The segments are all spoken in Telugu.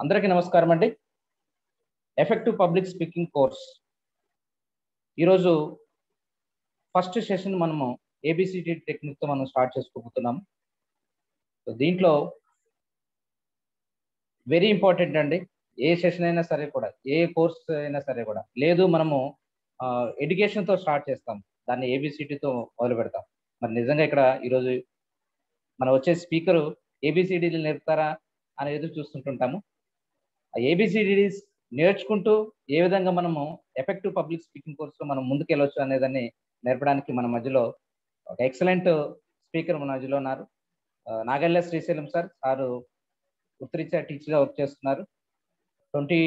అందరికీ నమస్కారం అండి. ఎఫెక్టివ్ పబ్లిక్ స్పీకింగ్ కోర్స్ ఈరోజు ఫస్ట్ సెషన్ మనము ఏబిసిడి టెక్నిక్తో మనం స్టార్ట్ చేసుకోబోతున్నాం. సో దీంట్లో వెరీ ఇంపార్టెంట్ అండి. ఏ సెషన్ అయినా సరే కూడా ఏ కోర్స్ అయినా సరే కూడా లేదు మనము ఎడ్యుకేషన్తో స్టార్ట్ చేస్తాం. దాన్ని ఏబిసిడితో మొదలు పెడతాం. మరి నిజంగా ఇక్కడ ఈరోజు మనం వచ్చే స్పీకరు ఏబిసిడీలు నేర్పుతారా అని ఎదురు చూస్తుంటుంటాము. ఆ ఏబిసిడీస్ నేర్చుకుంటూ ఏ విధంగా మనము ఎఫెక్టివ్ పబ్లిక్ స్పీకింగ్ కోర్సులో మనం ముందుకు వెళ్ళొచ్చు అనేదాన్ని నేర్పడానికి మన మధ్యలో ఒక ఎక్సలెంట్ స్పీకర్ మన మధ్యలో ఉన్నారు. నాగల్ల శ్రీశైలం సార్ సారు ఉత్తరీచ టీచర్గా వర్క్ చేస్తున్నారు. ట్వంటీ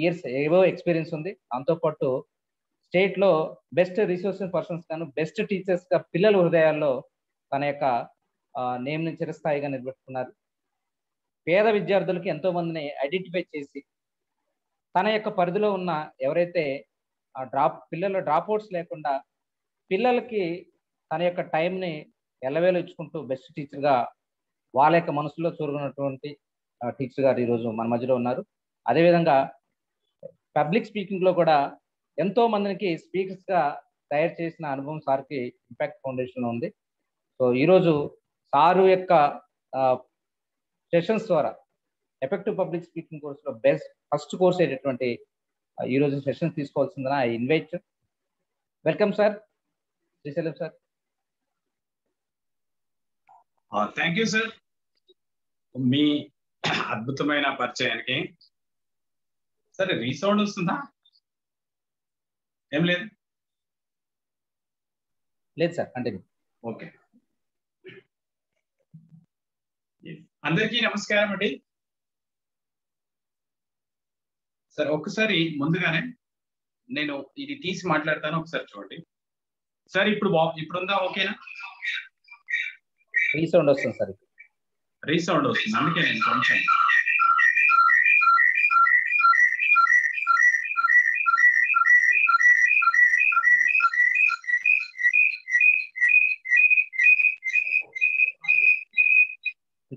ఇయర్స్ ఏవో ఎక్స్పీరియన్స్ ఉంది. దాంతోపాటు స్టేట్లో బెస్ట్ రిసోర్స్ పర్సన్స్ గాను బెస్ట్ టీచర్స్గా పిల్లల హృదయాల్లో తన యొక్క నేమ్ని చిరస్థాయిగా నిలబెట్టుకున్నారు పేద విద్యార్థులకి ఎంతో మందిని ఐడెంటిఫై చేసి తన యొక్క పరిధిలో ఉన్న ఎవరైతే డ్రాప్ పిల్లల డ్రాప్ అవుట్స్ లేకుండా పిల్లలకి తన యొక్క టైంని ఎల్లవేలు ఇచ్చుకుంటూ బెస్ట్ టీచర్గా వాళ్ళ యొక్క మనసులో చూరుకున్నటువంటి టీచర్ గారు ఈరోజు మన మధ్యలో ఉన్నారు. అదేవిధంగా పబ్లిక్ స్పీకింగ్లో కూడా ఎంతో మందికి స్పీకర్స్గా తయారు చేసిన అనుభవం సార్కి ఇంపాక్ట్ ఫౌండేషన్ ఉంది. సో ఈరోజు సారు యొక్క సెషన్స్ ద్వారా ఎఫెక్టివ్ పబ్లిక్ స్పీకింగ్ కోర్సులో బెస్ట్ ఫస్ట్ కోర్స్ అయ్యేటటువంటి ఈరోజు sessions తీసుకోవాల్సిందని I invite welcome sir Srisailam sir thank you sir మీ అద్భుతమైన పరిచయానికి. సరే రీసౌండ్ వస్తుందా? ఏం లేదు? లేదు సార్ కంటిన్యూ ఓకే అందరికీ నమస్కారం అండి. సార్ ఒక్కసారి ముందుగానే నేను ఇది తీసి మాట్లాడతాను ఒకసారి చూడండి. సార్ ఇప్పుడు ఇప్పుడు ఉందా ఓకేనా? రీసౌండ్ వస్తుంది సార్ రీసౌండ్ వస్తుంది. అందుకే నేను కొంచెం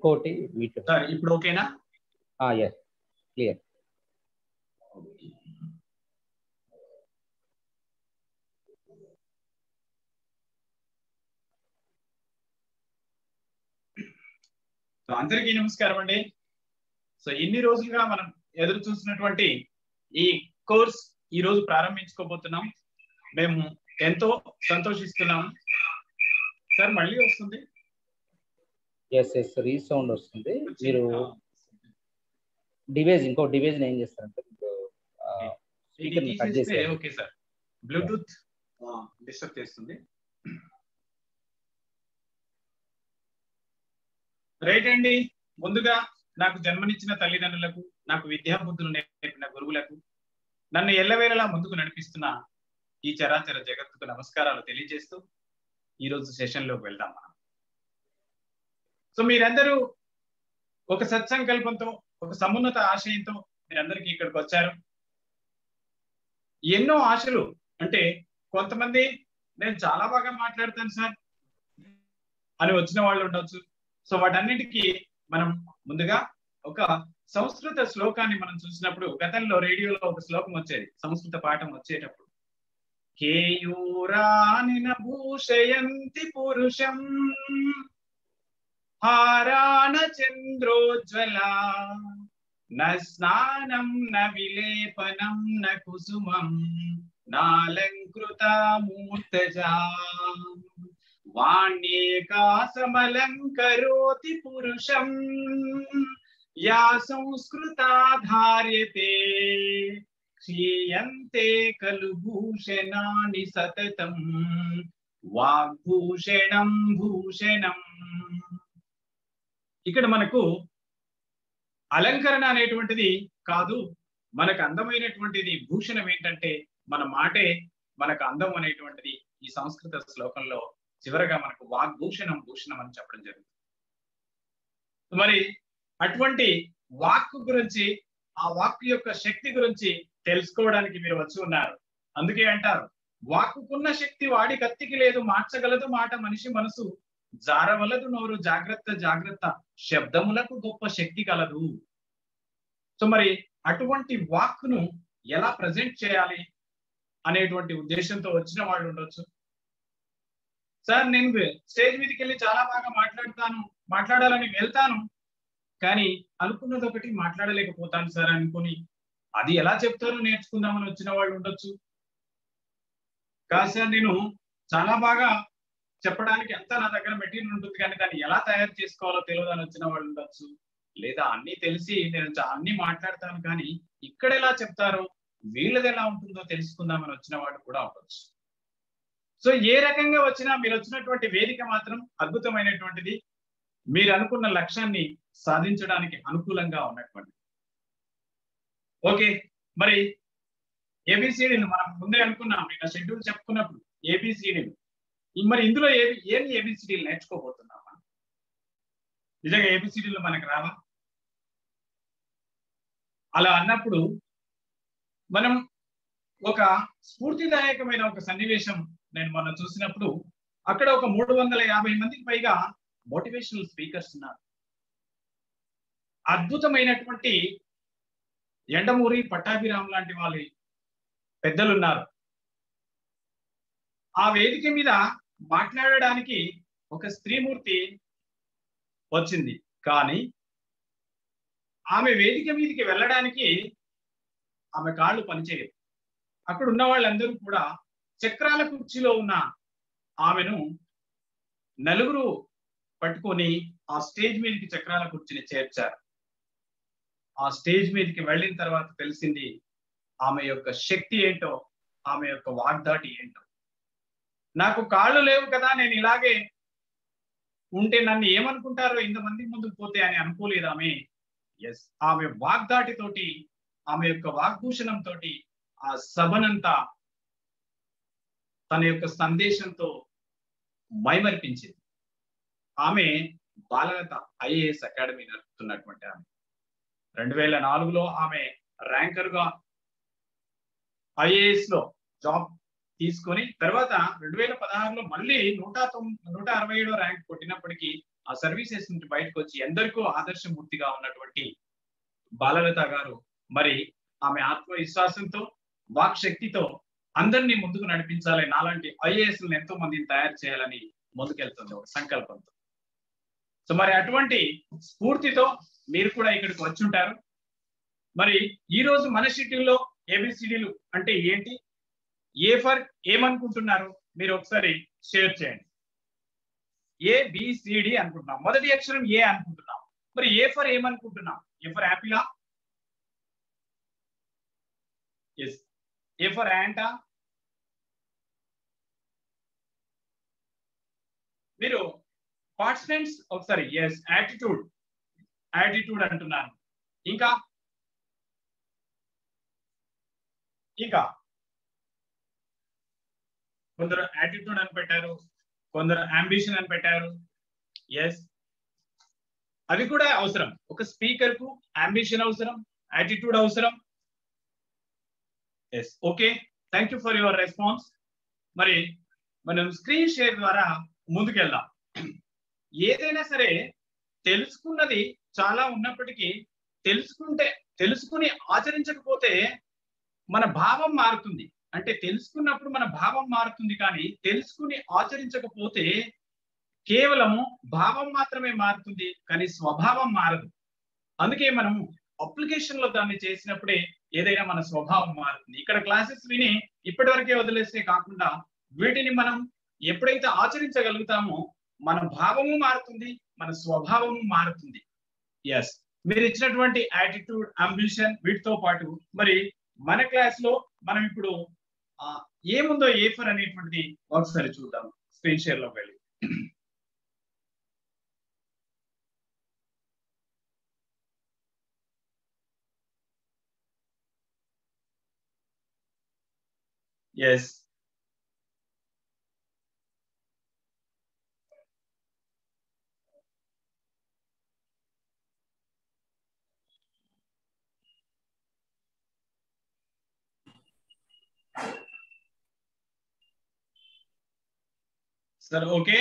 ఇంకోటి ఇప్పుడు ఓకేనా? ఎస్ క్లియర్ అందరికీ నమస్కారం అండి. సో ఇన్ని రోజులుగా మనం ఎదురు చూసినటువంటి ఈ కోర్స్ ఈ రోజు ప్రారంభించుకోబోతున్నాం. మేము ఎంతో సంతోషిస్తున్నాం. సార్ మళ్ళీ వస్తుంది. ఎస్ ఎస్ రీసౌండ్ వస్తుంది. మీరు డివైజ్ ఇంకో డివైజ్ ఏం చేస్తారంటే స్పీకర్ కట్ చేసి ఓకే సార్ బ్లూటూత్ డిస్టర్బ్ చేస్తుంది. రైట్ అండి. ముందుగా నాకు జన్మనిచ్చిన తల్లిదండ్రులకు నాకు విద్యా బుద్ధులు నేర్పిన గురువులకు నన్ను ఎల్లవేళలా ముందుకు నడిపిస్తున్న ఈ చరాచర జగత్తుకు నమస్కారాలు తెలియజేస్తూ ఈరోజు సెషన్లోకి వెళ్దాం మనం. సో మీరందరూ ఒక సత్సంకల్పంతో ఒక సమున్నత ఆశయంతో మీరందరికీ ఇక్కడికి వచ్చారు. ఎన్నో ఆశలు అంటే కొంతమంది నేను చాలా బాగా మాట్లాడతాను సార్ అని వచ్చిన వాళ్ళు ఉండొచ్చు. సో వాటన్నిటికీ మనం ముందుగా ఒక సంస్కృత శ్లోకాన్ని మనం చూసినప్పుడు గతంలో రేడియోలో ఒక శ్లోకం వచ్చేది సంస్కృత పాఠం వచ్చేటప్పుడు. కేయూరాని భూషయంతి పురుషం हारा न चन्द्रोज्ज्वला न स्नानं, न विलेपनं, न कुसुमं नालङ्कृता मूर्तजा वाण्येका समलङ्करोति पुरुषम् या संस्कृता धार्यते क्षीयन्ते खलु भूषणानि सततम्। वाग्भूषणं, भूषणम्। ఇక్కడ మనకు అలంకరణ అనేటువంటిది కాదు. మనకు అందమైనటువంటిది భూషణం ఏంటంటే మన మాటే మనకు అందం అనేటువంటిది ఈ సంస్కృత శ్లోకంలో చివరగా మనకు వాగ్భూషణం భూషణం అని చెప్పడం జరుగుతుంది. మరి అటువంటి వాక్ గురించి ఆ వాక్ యొక్క శక్తి గురించి తెలుసుకోవడానికి మీరు వచ్చి ఉన్నారు. అందుకే అంటారు వాక్కుకున్న శక్తి వాడి కత్తికి లేదు మార్చగలదు మాట మనిషి మనసు. జారవలదు నోరు జాగ్రత్త జాగ్రత్త. శబ్దములకు గొప్ప శక్తి కలదు. సో మరి అటువంటి వాక్ను ఎలా ప్రజెంట్ చేయాలి అనేటువంటి ఉద్దేశంతో వచ్చిన వాళ్ళు ఉండొచ్చు. సార్ నేను స్టేజ్ మీదకి వెళ్ళి చాలా బాగా మాట్లాడతాను మాట్లాడాలని వెళ్తాను కానీ అనుకున్నది ఒకటి మాట్లాడలేకపోతాను సార్ అనుకుని. అది ఎలా చెప్తారో నేర్చుకుందామని వచ్చిన వాళ్ళు ఉండొచ్చు. కాదు సార్ నేను చాలా బాగా చెప్పడానికి అంతా నా దగ్గర మెటీరియల్ ఉంటుంది కానీ దాన్ని ఎలా తయారు చేసుకోవాలో తెలియదని వచ్చిన వాళ్ళు ఉండొచ్చు. లేదా అన్ని తెలిసి నేను అన్ని మాట్లాడతాను కానీ ఇక్కడ ఎలా చెప్తారో వీళ్ళది ఎలా ఉంటుందో తెలుసుకుందామని వచ్చిన వాళ్ళు కూడా ఉండొచ్చు. సో ఏ రకంగా వచ్చినా మీరు వచ్చినటువంటి వేదిక మాత్రం అద్భుతమైనటువంటిది. మీరు అనుకున్న లక్ష్యాన్ని సాధించడానికి అనుకూలంగా ఉన్నటువంటి. ఓకే మరి ఏబిసిడీలు మనం ముందే అనుకున్నాం. ఇక షెడ్యూల్ చెప్పుకున్నప్పుడు ఏబిసిడీలు మరి ఇందులో ఏవి ఏమి ఏబిసిడీలు నేర్చుకోబోతున్నాం మనం నిజంగా ఏబిసిడీలు మనకు రావా? అలా అన్నప్పుడు మనం ఒక స్ఫూర్తిదాయకమైన ఒక సన్నివేశం నేను మొన్న చూసినప్పుడు అక్కడ ఒక మూడు వందల యాభై మందికి పైగా మోటివేషనల్ స్పీకర్స్ ఉన్నారు. అద్భుతమైనటువంటి ఎండమూరి పట్టాభిరామ్ లాంటి వాళ్ళ పెద్దలున్నారు ఆ వేదిక మీద మాట్లాడడానికి ఒక స్త్రీమూర్తి వచ్చింది. కానీ ఆమె వేదిక మీదకి వెళ్ళడానికి ఆమె కాళ్ళు పనిచేయదు అక్కడ ఉన్న వాళ్ళందరూ కూడా చక్రాల కుర్చీలో ఉన్న ఆమెను నలుగురు పట్టుకొని ఆ స్టేజ్ మీదకి చక్రాల కుర్చీని చేర్చారు. ఆ స్టేజ్ మీదకి వెళ్ళిన తర్వాత తెలిసింది ఆమె యొక్క శక్తి ఏంటో ఆమె యొక్క వాగ్దాటి ఏంటో. నాకు కాళ్ళు లేవు కదా నేను ఇలాగే ఉంటే నన్ను ఏమనుకుంటారో ఇంతమంది ముందుకు పోతే అని అనుకోలేదు ఆమె. ఎస్ ఆమె వాగ్దాటితోటి ఆమె యొక్క వాగ్భూషణం తోటి ఆ సభనంతా తన యొక్క సందేశంతో మైమర్పించింది. ఆమె బాలలత ఐఏఎస్ అకాడమీ నడుపుతున్నటువంటి ఆమె. రెండు వేల నాలుగులో ఆమె ర్యాంకర్గా ఐఏఎస్లో జాబ్ తీసుకొని తర్వాత రెండు వేల పదహారులో మళ్ళీ నూట నూట అరవై ఏడో ర్యాంక్ కొట్టినప్పటికీ ఆ సర్వీసెస్ నుంచి బయటకు వచ్చి ఎందరికో ఆదర్శమూర్తిగా ఉన్నటువంటి బాలలత గారు మరి ఆమె ఆత్మవిశ్వాసంతో వాక్ శక్తితో అందరినీ ముందుకు నడిపించాలి. నాలాంటి ఐఏఎస్ ఎంతో మందిని తయారు చేయాలని ముందుకెళ్తుంది ఒక సంకల్పంతో. సో మరి అటువంటి స్ఫూర్తితో మీరు కూడా ఇక్కడికి వచ్చి ఉంటారు మరి ఈ రోజు మన సిటీలో ఏబిసిడీలు అంటే ఏంటి? ఏ ఫర్ ఏమనుకుంటున్నారు? మీరు ఒకసారి షేర్ చేయండి. ఏ బిసిడి అనుకుంటున్నాం. మొదటి అక్షరం ఏ అనుకుంటున్నాం. మరి ఏ ఫర్ ఏమనుకుంటున్నాం? ఏ ఫర్ యాపిలా ఎస్ ఏ ఫర్ యాంటా? మీరు పార్టిసిపెంట్స్ ఒకసారి ఎస్ యాటిట్యూడ్ యాటిట్యూడ్ అంటున్నాను ఇంకా? ఇంకా? కొందరు యాటిట్యూడ్ అని పెట్టారు కొందరు అంబిషన్ అని పెట్టారు. ఎస్ అవి కూడా అవసరం. ఒక స్పీకర్కు అంబిషన్ అవసరం యాటిట్యూడ్ అవసరం. Yes okay thank you for your response మరి మనం స్క్రీన్ షేర్ ద్వారా ముందుకెళ్దాం. ఏదైనా సరే తెలుసుకున్నది చాలా ఉన్నప్పటికీ తెలుసుకుంటే తెలుసుకుని ఆచరించకపోతే మన భావం మారుతుంది. అంటే తెలుసుకున్నప్పుడు మన భావం మారుతుంది కానీ తెలుసుకుని ఆచరించకపోతే కేవలము భావం మాత్రమే మారుతుంది కానీ స్వభావం మారదు. అందుకే మనం అప్లికేషన్లో దాన్ని చేసినప్పుడే ఏదైనా మన స్వభావం మారుతుంది. ఇక్కడ క్లాసెస్ విని ఇప్పటి వరకే వదిలేస్తే కాకుండా వీటిని మనం ఎప్పుడైతే ఆచరించగలుగుతామో మన భావము మారుతుంది మన స్వభావము మారుతుంది. ఎస్ మీరు ఇచ్చినటువంటి యాటిట్యూడ్ అంబిషన్ వీటితో పాటు మరి మన క్లాస్లో మనం ఇప్పుడు ఏముందో ఏ ఫర్ అనేటువంటిది ఒకసారి చూద్దాం స్క్రీన్ షేర్లోకి వెళ్ళి. Yes sir okay?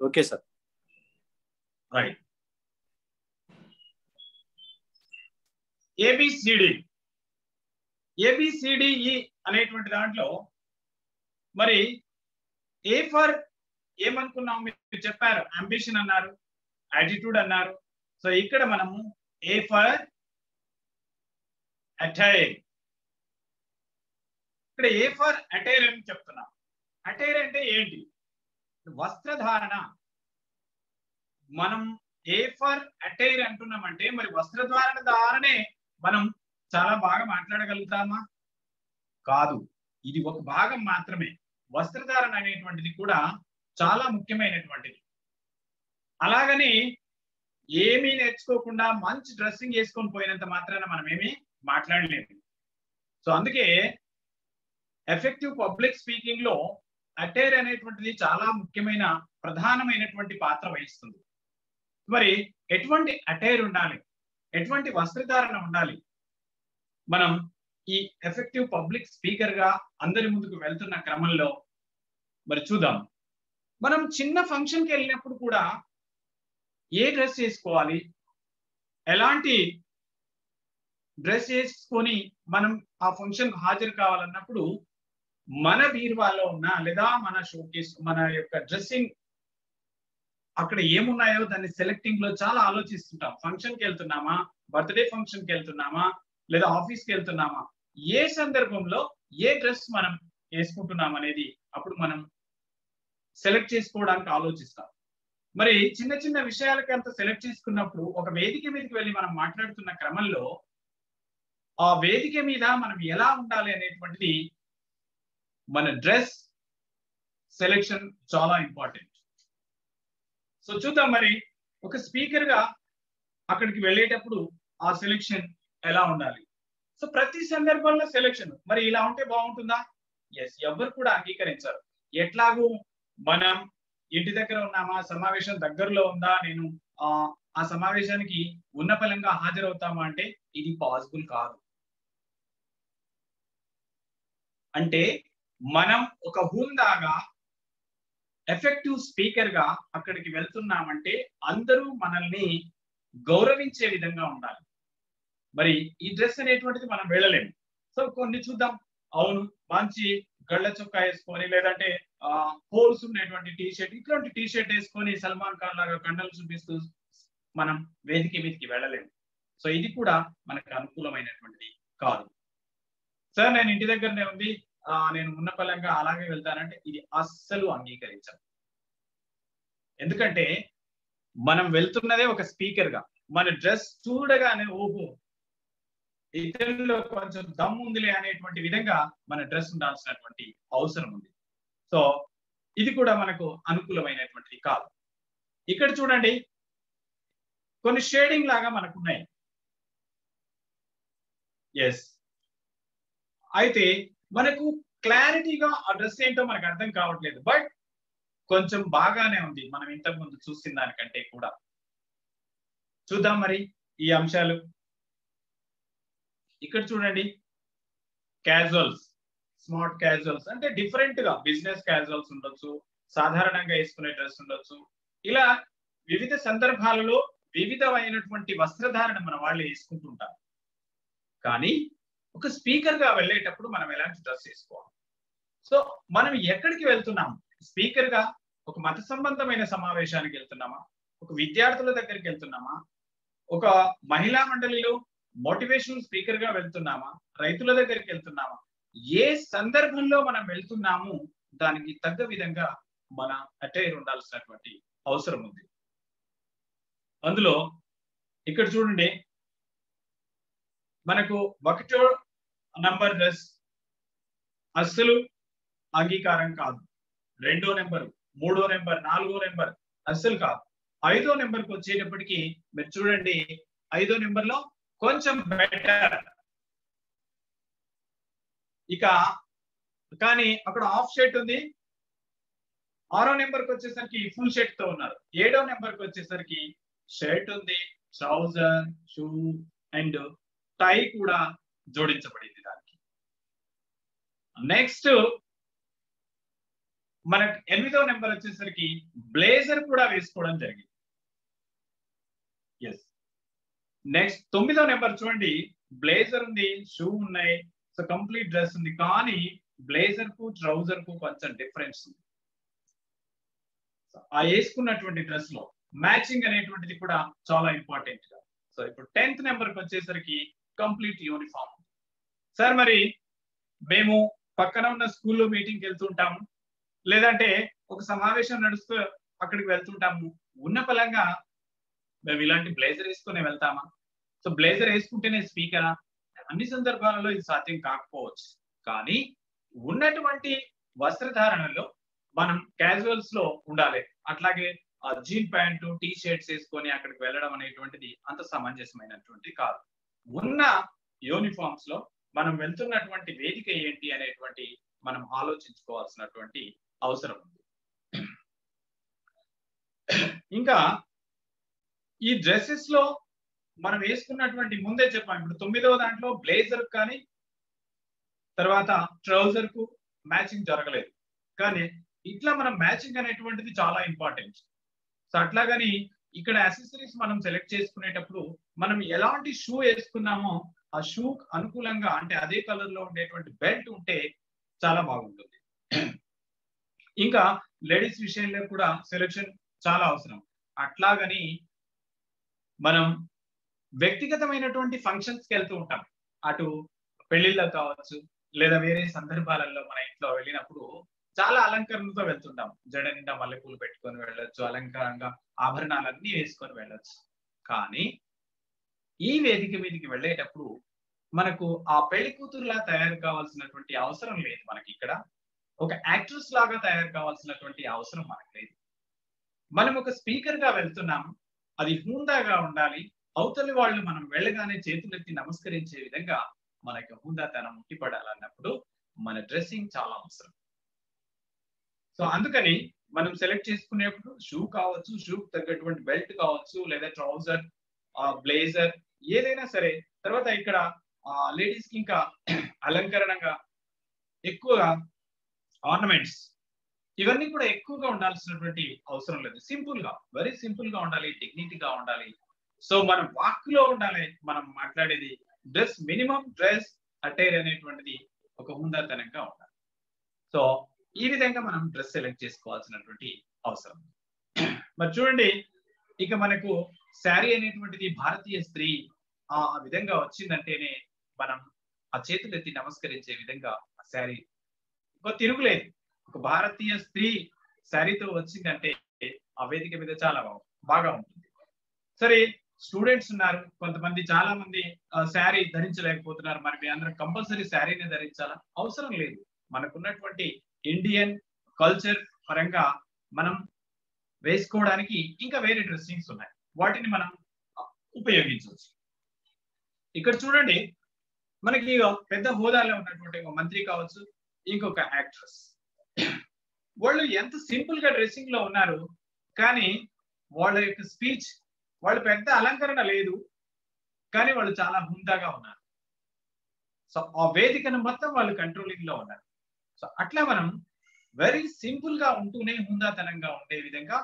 Okay sir. Right ABCD ABCDE అనేటువంటి దాంట్లో మరి ఏ ఫర్ ఏమనుకున్నాం? మీరు చెప్పారు. అంబిషన్ అన్నారు. యాటిట్యూడ్ అన్నారు. సో ఇక్కడ మనము ఏ ఫర్ అటైర్ ఇక్కడ ఏ ఫర్ అటైర్ అని చెప్తున్నాం. అటైర్ అంటే ఏంటి? వస్త్రధారణ. మనం ఏ ఫర్ అటైర్ అంటున్నామంటే మరి వస్త్రధారణ ధారణే మనం చాలా బాగా మాట్లాడగలుగుతామా? కాదు. ఇది ఒక భాగం మాత్రమే. వస్త్రధారణ అనేటువంటిది కూడా చాలా ముఖ్యమైనటువంటిది. అలాగని ఏమీ నేర్చుకోకుండా మంచి డ్రెస్సింగ్ వేసుకొని పోయినంత మాత్రాన మనం ఏమీ మాట్లాడలేము. సో అందుకే ఎఫెక్టివ్ పబ్లిక్ స్పీకింగ్లో అటైర్ అనేటువంటిది చాలా ముఖ్యమైన ప్రధానమైనటువంటి పాత్ర వహిస్తుంది. మరి ఎటువంటి అటైర్ ఉండాలి? ఎటువంటి వస్త్రధారణ ఉండాలి? మనం ఈ ఎఫెక్టివ్ పబ్లిక్ స్పీకర్గా అందరి ముందుకు వెళ్తున్న క్రమంలో మరి చూద్దాం. మనం చిన్న ఫంక్షన్కి వెళ్ళినప్పుడు కూడా ఏ డ్రెస్ వేసుకోవాలి? ఎలాంటి డ్రెస్ వేసుకొని మనం ఆ ఫంక్షన్ హాజరు కావాలన్నప్పుడు మన బీరువాలో ఉన్న లేదా మన షోకేస్ మన యొక్క డ్రెస్సింగ్ అక్కడ ఏమున్నాయో దాన్ని సెలెక్టింగ్లో చాలా ఆలోచిస్తుంటాం. ఫంక్షన్కి వెళ్తున్నామా? బర్త్డే ఫంక్షన్కి వెళ్తున్నామా? లేదా ఆఫీస్కి వెళ్తున్నామా? ఏ సందర్భంలో ఏ డ్రెస్ మనం వేసుకుంటున్నాం అనేది అప్పుడు మనం సెలెక్ట్ చేసుకోవడానికి ఆలోచిస్తాం. మరి చిన్న చిన్న విషయాలకి అంత సెలెక్ట్ చేసుకున్నప్పుడు ఒక వేదిక మీదకి వెళ్ళి మనం మాట్లాడుతున్న క్రమంలో ఆ వేదిక మీద మనం ఎలా ఉండాలి అనేటువంటిది మన డ్రెస్ సెలెక్షన్ చాలా ఇంపార్టెంట్. సో చూద్దాం మరి ఒక స్పీకర్గా అక్కడికి వెళ్ళేటప్పుడు ఆ సెలెక్షన్ ఎలా ఉండాలి? సో ప్రతి సందర్భంలో సెలెక్షన్ మరి ఇలా ఉంటే బాగుంటుందా? ఎస్ ఎవరు కూడా అంగీకరించారు. ఎట్లాగూ మనం ఇంటి దగ్గర ఉన్నామా సమావేశం దగ్గరలో ఉందా నేను ఆ ఆ సమావేశానికి ఉన్నపలంగా హాజరవుతామా అంటే ఇది పాసిబుల్ కాదు. అంటే మనం ఒక హుందాగా ఎఫెక్టివ్ స్పీకర్గా అక్కడికి వెళ్తున్నామంటే అందరూ మనల్ని గౌరవించే విధంగా ఉండాలి. మరి ఈ డ్రెస్ అనేటువంటిది మనం వెళ్ళలేము. సో కొన్ని చూద్దాం. అవును మంచి గళ్ళ చొక్కా వేసుకొని లేదంటే ఆ హోల్స్ ఉన్నటువంటి టీ షర్ట్ ఇట్లాంటి టీ షర్ట్ వేసుకొని సల్మాన్ ఖాన్ లాగా కండలు చూపిస్తూ మనం వేదిక మీదకి వెళ్ళలేము. సో ఇది కూడా మనకు అనుకూలమైనటువంటిది కాదు. సార్ నేను ఇంటి దగ్గరనే ఉంది. నేను ఉన్న పలంగా అలాగే వెళ్తానంటే ఇది అస్సలు అంగీకరించాం ఎందుకంటే మనం వెళ్తున్నదే ఒక స్పీకర్గా మన డ్రెస్ చూడగానే ఓహో ఇతరుల్లో కొంచెం దమ్ము ఉందిలే అనేటువంటి విధంగా మన డ్రెస్ ఉండాల్సినటువంటి అవసరం ఉంది. సో ఇది కూడా మనకు అనుకూలమైనటువంటిది కాదు ఇక్కడ చూడండి కొన్ని షేడింగ్ లాగా మనకు ఉన్నాయి ఎస్ అయితే మనకు క్లారిటీగా ఆ డ్రెస్ ఏంటో మనకు అర్థం కావట్లేదు. బట్ కొంచెం బాగానే ఉంది. మనం ఇంతకు ముందు చూసిన దానికంటే కూడా. చూద్దాం మరి ఈ అంశాలు. ఇక్కడ చూడండి. క్యాజువల్స్ స్మార్ట్ క్యాజువల్స్ అంటే డిఫరెంట్గా బిజినెస్ క్యాజువల్స్ ఉండొచ్చు సాధారణంగా వేసుకునే డ్రెస్ ఉండొచ్చు. ఇలా వివిధ సందర్భాలలో వివిధమైనటువంటి వస్త్రధారణ మన వాళ్ళు వేసుకుంటుంటారు. కానీ ఒక స్పీకర్గా వెళ్ళేటప్పుడు మనం ఎలాంటి డ్రెస్ వేసుకోవాలి? సో మనం ఎక్కడికి వెళ్తున్నాం? స్పీకర్గా ఒక మత సంబంధమైన సమావేశానికి వెళ్తున్నామా? ఒక విద్యార్థుల దగ్గరికి వెళ్తున్నామా? ఒక మహిళా మండలిలో మోటివేషనల్ స్పీకర్గా వెళ్తున్నామా? రైతుల దగ్గరికి వెళ్తున్నామా? ఏ సందర్భంలో మనం వెళ్తున్నాము? దానికి తగ్గ విధంగా మన అటైర్ ఉండాల్సినటువంటి అవసరం ఉంది. అందులో ఇక్కడ చూడండి. మనకు ఒకటో నంబర్ డ్రెస్ అస్సలు అంగీకారం కాదు. రెండో నెంబర్ మూడో నెంబర్ నాలుగో నెంబర్ అస్సలు కాదు. ఐదో నెంబర్కి వచ్చేటప్పటికి మీరు చూడండి ఐదో నెంబర్లో కొంచెం బెటర్ ఇక కానీ అక్కడ ఆఫ్ షర్ట్ ఉంది. ఆరో నెంబర్కి వచ్చేసరికి ఫుల్ షర్ట్తో ఉన్నారు. ఏడో నెంబర్కి వచ్చేసరికి షర్ట్ ఉంది ట్రౌజర్ షూ అండ్ టై కూడా జోడించబడింది దానికి. నెక్స్ట్ మనకు ఎనిమిదో నెంబర్ వచ్చేసరికి బ్లేజర్ కూడా వేసుకోవడం జరిగింది. నెక్స్ట్ తొమ్మిదో నెంబర్ చూడండి. బ్లేజర్ ఉంది షూ ఉన్నాయి. సో కంప్లీట్ డ్రెస్ ఉంది. కానీ బ్లేజర్కు ట్రౌజర్కు కొంచెం డిఫరెన్స్ ఉంది. ఆ వేసుకున్నటువంటి డ్రెస్లో మ్యాచింగ్ అనేటువంటిది కూడా చాలా ఇంపార్టెంట్గా. సో ఇప్పుడు టెన్త్ నెంబర్కి వచ్చేసరికి కంప్లీట్ యూనిఫామ్ సార్ మరి మేము పక్కన ఉన్న స్కూల్లో మీటింగ్కి వెళ్తుంటాము. లేదంటే ఒక సమావేశం నడుస్తూ అక్కడికి వెళ్తుంటాము. ఉన్న పలంగా మేము ఇలాంటి బ్లేజర్ వేసుకునే వెళ్తామా? సో బ్లేజర్ వేసుకుంటేనే స్పీకరా? అన్ని సందర్భాలలో ఇది సాధ్యం కాకపోవచ్చు. కానీ ఉన్నటువంటి వస్త్రధారణలో మనం క్యాజువల్స్లో ఉండాలి. అట్లాగే జీన్ ప్యాంటు టీ షర్ట్స్ వేసుకొని అక్కడికి వెళ్ళడం అనేటువంటిది అంత సమంజసమైనటువంటి కాదు. ఉన్న యూనిఫామ్స్లో మనం వెళ్తున్నటువంటి వేదిక ఏంటి అనేటువంటి మనం ఆలోచించుకోవాల్సినటువంటి అవసరం ఉంది. ఇంకా ఈ డ్రెస్సెస్లో మనం వేసుకున్నటువంటి ముందే చెప్పాం. ఇప్పుడు తొమ్మిదవ దాంట్లో బ్లేజర్ కానీ తర్వాత ట్రౌజర్కు మ్యాచింగ్ జరగలేదు. కానీ ఇట్లా మనం మ్యాచింగ్ అనేటువంటిది చాలా ఇంపార్టెంట్ సో అట్లాగని ఇక్కడ అసెసరీస్ మనం సెలెక్ట్ చేసుకునేటప్పుడు మనం ఎలాంటి షూ వేసుకున్నామో ఆ షూ అనుకూలంగా అంటే అదే కలర్లో ఉండేటువంటి బెల్ట్ ఉంటే చాలా బాగుంటుంది. ఇంకా లేడీస్ విషయంలో కూడా సెలెక్షన్ చాలా అవసరం. అట్లాగని మనం వ్యక్తిగతమైనటువంటి ఫంక్షన్స్కి వెళ్తూ ఉంటాం. అటు పెళ్ళిళ్ళకు కావచ్చు లేదా వేరే సందర్భాలలో మన ఇంట్లో వెళ్ళినప్పుడు చాలా అలంకరణతో వెళ్తుంటాం. జడ నిండా మల్లెపూలు పెట్టుకొని వెళ్ళొచ్చు అలంకారంగా ఆభరణాలన్నీ వేసుకొని వెళ్ళొచ్చు. కానీ ఈ వేదిక మీదకి వెళ్ళేటప్పుడు మనకు ఆ పెళ్ళి కూతురులా తయారు కావాల్సినటువంటి అవసరం లేదు మనకి ఇక్కడ ఒక యాక్ట్రెస్ లాగా తయారు కావాల్సినటువంటి అవసరం మనకు లేదు. మనం ఒక స్పీకర్గా వెళ్తున్నాం అది హూందాగా ఉండాలి అవతలి వాళ్ళు మనం వెళ్ళగానే చేతులెత్తి నమస్కరించే విధంగా మనకి హూందాతనం ఉట్టిపడాలన్నప్పుడు మన డ్రెస్సింగ్ చాలా అవసరం. సో అందుకని మనం సెలెక్ట్ చేసుకునేప్పుడు షూ కావచ్చు షూ తగ్గటువంటి బెల్ట్ కావచ్చు లేదా ట్రౌజర్ బ్లేజర్ ఏదైనా సరే తర్వాత ఇక్కడ లేడీస్కి ఇంకా అలంకరణగా ఎక్కువగా ఆర్నమెంట్స్ ఇవన్నీ కూడా ఎక్కువగా ఉండాల్సినటువంటి అవసరం లేదు. సింపుల్గా వెరీ సింపుల్గా ఉండాలి డిగ్నిటీగా ఉండాలి. సో మనం వాక్లో ఉండాలి మనం మాట్లాడేది డ్రెస్ మినిమం డ్రెస్ అటైర్ అనేటువంటిది ఒక హుందాతనంగా ఉండాలి. సో ఈ విధంగా మనం డ్రెస్ సెలెక్ట్ చేసుకోవాల్సినటువంటి అవసరం. మరి చూడండి ఇక మనకు శారీ అనేటువంటిది భారతీయ స్త్రీ ఆ విధంగా వచ్చిందంటేనే మనం ఆ చేతులు ఎత్తి నమస్కరించే విధంగా ఆ శారీ ఇంకో తిరుగులేదు. ఒక భారతీయ స్త్రీ శారీతో వచ్చిందంటే ఆ వేదిక మీద చాలా బాగా ఉంటుంది. సరే స్టూడెంట్స్ ఉన్నారు. కొంతమంది చాలా మంది శారీ ధరించలేకపోతున్నారు. మరి మీ అందరం కంపల్సరీ శారీని ధరించాలా? అవసరం లేదు. మనకున్నటువంటి ఇండియన్ కల్చర్ పరంగా మనం వేసుకోవడానికి ఇంకా వేరే డ్రెస్సింగ్స్ ఉన్నాయి. వాటిని మనం ఉపయోగించవచ్చు. ఇక్కడ చూడండి మనకి పెద్ద హోదాలో ఉన్నటువంటి ఒక మంత్రి కావచ్చు ఇంకొక యాక్ట్రెస్ వాళ్ళు ఎంత సింపుల్గా డ్రెస్సింగ్లో ఉన్నారు కానీ వాళ్ళ యొక్క స్పీచ్ వాళ్ళు పెద్ద అలంకరణ లేదు కానీ వాళ్ళు చాలా హుందాగా ఉన్నారు. సో ఆ వేదికను మొత్తం వాళ్ళు కంట్రోలింగ్లో ఉన్నారు. సో అట్లా మనం వెరీ సింపుల్గా ఉంటూనే హుందాతనంగా ఉండే విధంగా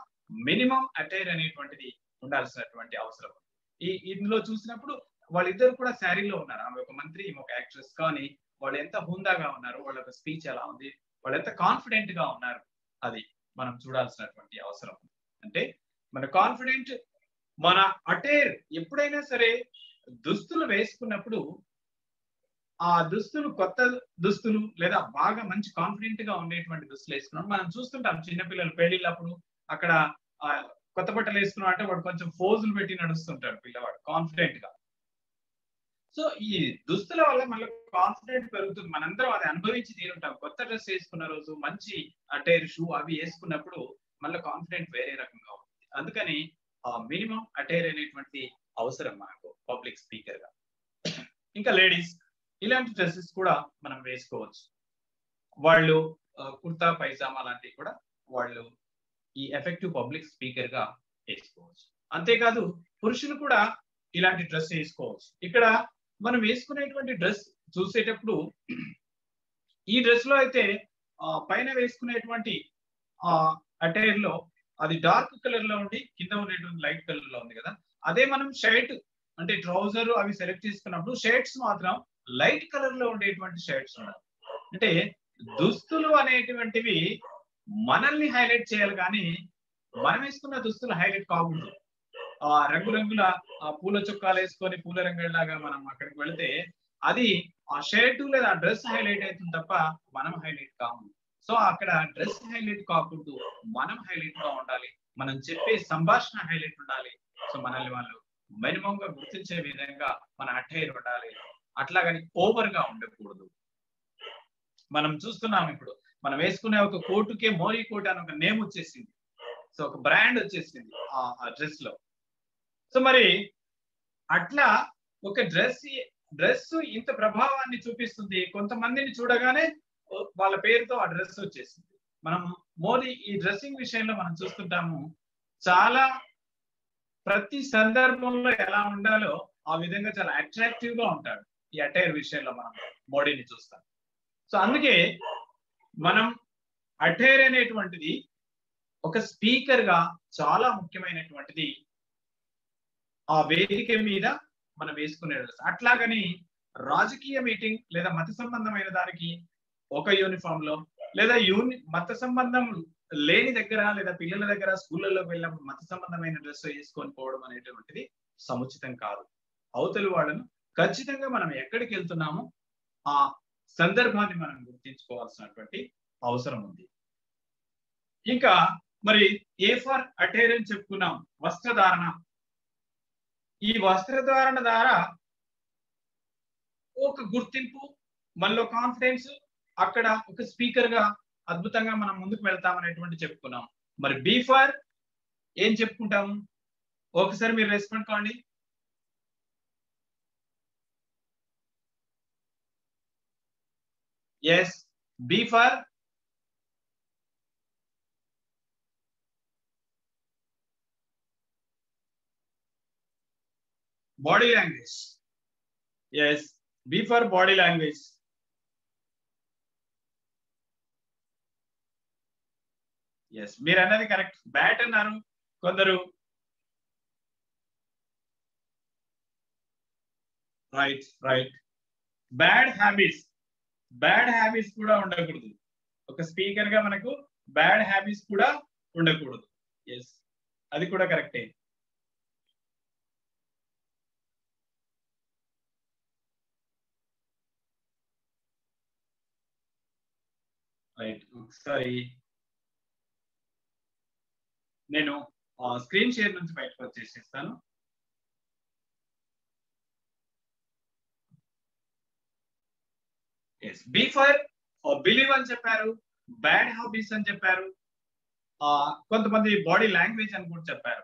మినిమం అటైర్ అనేటువంటిది ఉండాల్సినటువంటి అవసరం. ఈ ఇందులో చూసినప్పుడు వాళ్ళిద్దరు కూడా శారీలో ఉన్నారు. ఆమె ఒక మంత్రి ఒక యాక్ట్రెస్ కానీ వాళ్ళు ఎంత హుందాగా ఉన్నారు వాళ్ళ యొక్క స్పీచ్ ఎలా ఉంది వాళ్ళు ఎంత కాన్ఫిడెంట్గా ఉన్నారు అది మనం చూడాల్సినటువంటి అవసరం. అంటే మన కాన్ఫిడెంట్ మన అటేర్ ఎప్పుడైనా సరే దుస్తులు వేసుకున్నప్పుడు ఆ దుస్తులు కొత్త దుస్తులు లేదా బాగా మంచి కాన్ఫిడెంట్గా ఉండేటువంటి దుస్తులు వేసుకున్నాం. మనం చూస్తుంటాం చిన్నపిల్లలు పెళ్ళిళ్ళప్పుడు అక్కడ కొత్త బట్టలు వేసుకున్నాం అంటే వాడు కొంచెం ఫోజులు పెట్టి నడుస్తుంటాడు పిల్లవాడు కాన్ఫిడెంట్గా. సో ఈ దుస్తుల వల్ల మళ్ళీ కాన్ఫిడెంట్ పెరుగుతుంది. మనందరం అది అనుభవించి తీరుంటాం. కొత్త డ్రెస్ వేసుకున్న రోజు మంచి అటైర్ షూ అవి వేసుకున్నప్పుడు మళ్ళీ కాన్ఫిడెంట్ వేరే రకంగా ఉంటుంది. అందుకని ఆ మినిమం అటైర్ అనేటువంటి అవసరం మనకు పబ్లిక్ స్పీకర్గా ఇంకా లేడీస్ ఇలాంటి డ్రెస్సెస్ కూడా మనం వేసుకోవచ్చు. వాళ్ళు కుర్తా పైజామా లాంటివి కూడా వాళ్ళు ఈ ఎఫెక్టివ్ పబ్లిక్ స్పీకర్గా వేసుకోవచ్చు. అంతేకాదు పురుషులు కూడా ఇలాంటి డ్రెస్ వేసుకోవచ్చు. ఇక్కడ మనం వేసుకునేటువంటి డ్రెస్ చూసేటప్పుడు ఈ డ్రెస్లో అయితే పైన వేసుకునేటువంటి ఆ అటైర్లో అది డార్క్ కలర్లో ఉండి కింద ఉండేటువంటి లైట్ కలర్లో ఉంది కదా. అదే మనం షర్ట్ అంటే ట్రౌజర్ అవి సెలెక్ట్ చేసుకున్నప్పుడు షర్ట్స్ మాత్రం లైట్ కలర్లో ఉండేటువంటి షర్ట్స్ ఉండాలి. అంటే దుస్తులు అనేటువంటివి మనల్ని హైలైట్ చేయాలి కానీ మనం వేసుకున్న దుస్తులు హైలైట్ కాకూడదు. ఆ రంగురంగుల ఆ పూల చొక్కాలు వేసుకొని పూల రంగులాగా మనం అక్కడికి వెళితే అది ఆ షర్ట్ లేదా డ్రెస్ హైలైట్ అవుతుంది తప్ప మనం హైలైట్ కాము. సో అక్కడ డ్రెస్ హైలైట్ కాకూడదు మనం హైలైట్గా ఉండాలి మనం చెప్పే సంభాషణ హైలైట్ ఉండాలి. సో మనల్ని వాళ్ళు మినిమం గా గుర్తించే విధంగా మన అటైర్ ఉండాలి. అట్లాగని ఓవర్గా ఉండకూడదు. మనం చూస్తున్నాం ఇప్పుడు మనం వేసుకునే ఒక కోటుకే మోరీ కోట్ అని ఒక నేమ్ వచ్చేసింది. సో ఒక బ్రాండ్ వచ్చేసింది ఆ డ్రెస్లో సో మరి అట్లా ఒక డ్రెస్ డ్రెస్ ఇంత ప్రభావాన్ని చూపిస్తుంది. కొంతమందిని చూడగానే వాళ్ళ పేరుతో ఆ డ్రెస్ వచ్చేసింది. మనం మోదీ ఈ డ్రెస్సింగ్ విషయంలో మనం చూస్తుంటాము చాలా ప్రతి సందర్భంలో ఎలా ఉండాలో ఆ విధంగా చాలా అట్రాక్టివ్గా ఉంటాడు ఈ అటైర్ విషయంలో మనం మోడీని చూస్తాం. సో అందుకే మనం అటైర్ అనేటువంటిది ఒక స్పీకర్గా చాలా ముఖ్యమైనటువంటిది ఆ వేదిక మీద మనం వేసుకునే డ్రెస్ అట్లాగని రాజకీయ మీటింగ్ లేదా మత సంబంధమైన దానికి ఒక యూనిఫామ్లో లేదా యూని మత సంబంధం లేని దగ్గర లేదా పిల్లల దగ్గర స్కూళ్ళలోకి వెళ్ళినప్పుడు మత సంబంధమైన డ్రెస్ వేసుకొని పోవడం అనేటువంటిది సముచితం కాదు. అవతలి వాళ్ళను ఖచ్చితంగా మనం ఎక్కడికి వెళ్తున్నామో ఆ సందర్భాన్ని మనం గుర్తించుకోవాల్సినటువంటి అవసరం ఉంది. ఇంకా మరి ఏ ఫర్ అటైర్ అని చెప్పుకున్నాం. వస్త్రధారణ. ఈ వస్త్రధారణ ద్వారా ఒక గుర్తింపు మనలో కాన్ఫిడెన్స్ అక్కడ ఒక స్పీకర్గా అద్భుతంగా మనం ముందుకు వెళ్తాం అనేటువంటి చెప్పుకున్నాం. మరి బీ ఫర్ ఏం చెప్పుకుంటాము ఒకసారి మీరు రెస్పాండ్ కాండి. Yes B for body language yes B for body language yes మీరు అన్నది కరెక్ట్ బ్యాట్ అన్నారు. కొందరు. Right right bad habits bad habits కూడా ఉండకూడదు. ఒక స్పీకర్గా మనకు బ్యాడ్ హ్యాబిట్స్ కూడా ఉండకూడదు. ఎస్ అది కూడా కరెక్టే రైట్ ఒకసారి నేను స్క్రీన్ షేర్ నుంచి బయటకు వచ్చేసేస్తాను. ఎస్ బీ ఫర్ బిలీవ్ అని చెప్పారు బ్యాడ్ హాబీస్ అని చెప్పారు కొంతమంది బాడీ లాంగ్వేజ్ అని కూడా చెప్పారు.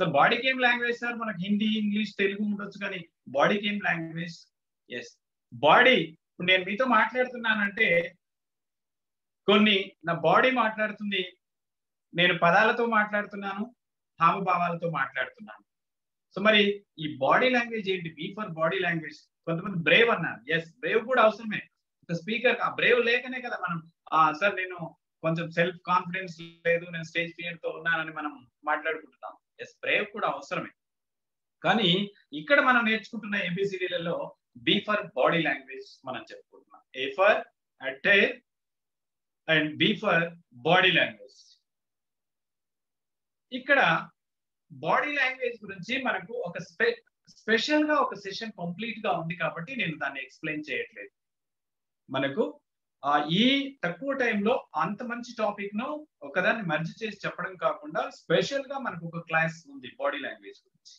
సో బాడీకి ఏం లాంగ్వేజ్ సార్ మనకు హిందీ ఇంగ్లీష్ తెలుగు ఉండొచ్చు కానీ బాడీకి ఏం లాంగ్వేజ్ ఎస్ బాడీ ఇప్పుడు నేను మీతో మాట్లాడుతున్నానంటే కొన్ని నా బాడీ మాట్లాడుతుంది నేను పదాలతో మాట్లాడుతున్నాను హావభావాలతో మాట్లాడుతున్నాను. సో మరి ఈ బాడీ లాంగ్వేజ్ ఏంటి? B for body language. కొంతమంది బ్రేవ్ అన్నారు. ఎస్ బ్రేవ్ కూడా అవసరమే. ఒక స్పీకర్ ఆ బ్రేవ్ లేకనే కదా మనం సార్ నేను కొంచెం సెల్ఫ్ కాన్ఫిడెన్స్ లేదు నేను స్టేజ్ ఫియర్తో ఉన్నానని మనం మాట్లాడుకుంటున్నాం. ఎస్ బ్రేవ్ కూడా అవసరమే. కానీ ఇక్కడ మనం నేర్చుకుంటున్న ఏబిసిడీలలో బీ ఫర్ బాడీ లాంగ్వేజ్ మనం చెప్పుకుంటున్నాం. A for attire and B for body language. ఇక్కడ బాడీ లాంగ్వేజ్ గురించి మనకు ఒక స్పె స్పెషల్గా ఒక సెషన్ కంప్లీట్గా ఉంది కాబట్టి నేను దాన్ని ఎక్స్ప్లెయిన్ చేయట్లేదు. మనకు ఈ తక్కువ టైంలో అంత మంచి టాపిక్ను ఒకదాన్ని మర్జ్ చేసి చెప్పడం కాకుండా స్పెషల్గా మనకు ఒక క్లాస్ ఉంది బాడీ లాంగ్వేజ్ గురించి.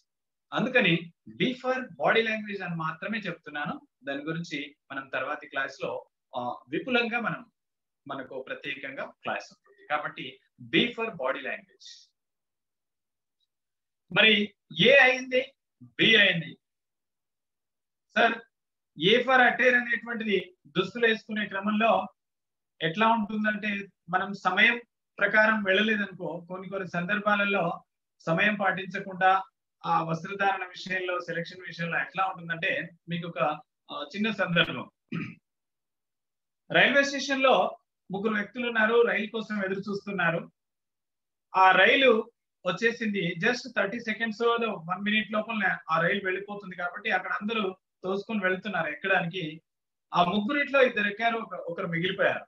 అందుకని బీ ఫర్ బాడీ లాంగ్వేజ్ అని మాత్రమే చెప్తున్నాను. దాని గురించి మనం తర్వాతి క్లాస్లో విపులంగా మనం మనకు ప్రత్యేకంగా క్లాస్ ఉంటుంది. కాబట్టి బీ ఫర్ బాడీ లాంగ్వేజ్ మరి ఏ అయింది బి అయింది. సార్ ఏ ఫర్ అటైర్ అనేటువంటిది దుస్తులు వేసుకునే క్రమంలో ఎట్లా ఉంటుందంటే మనం సమయం ప్రకారం వెళ్ళలేదనుకో కొన్ని కొన్ని సందర్భాలలో సమయం పాటించకుండా ఆ వస్త్రధారణ విషయంలో సెలక్షన్ విషయంలో ఎట్లా ఉంటుందంటే మీకు ఒక చిన్న సందర్భం. రైల్వే స్టేషన్లో ముగ్గురు వ్యక్తులు ఉన్నారు రైలు కోసం ఎదురు చూస్తున్నారు. ఆ రైలు వచ్చేసింది just thirty seconds one minute లోపల ఆ రైలు వెళ్ళిపోతుంది కాబట్టి అక్కడ అందరూ తోసుకొని వెళ్తున్నారు ఎక్కడానికి. ఆ ముగ్గురిట్లో ఇద్దరు ఎక్కారు ఒకరు మిగిలిపోయారు.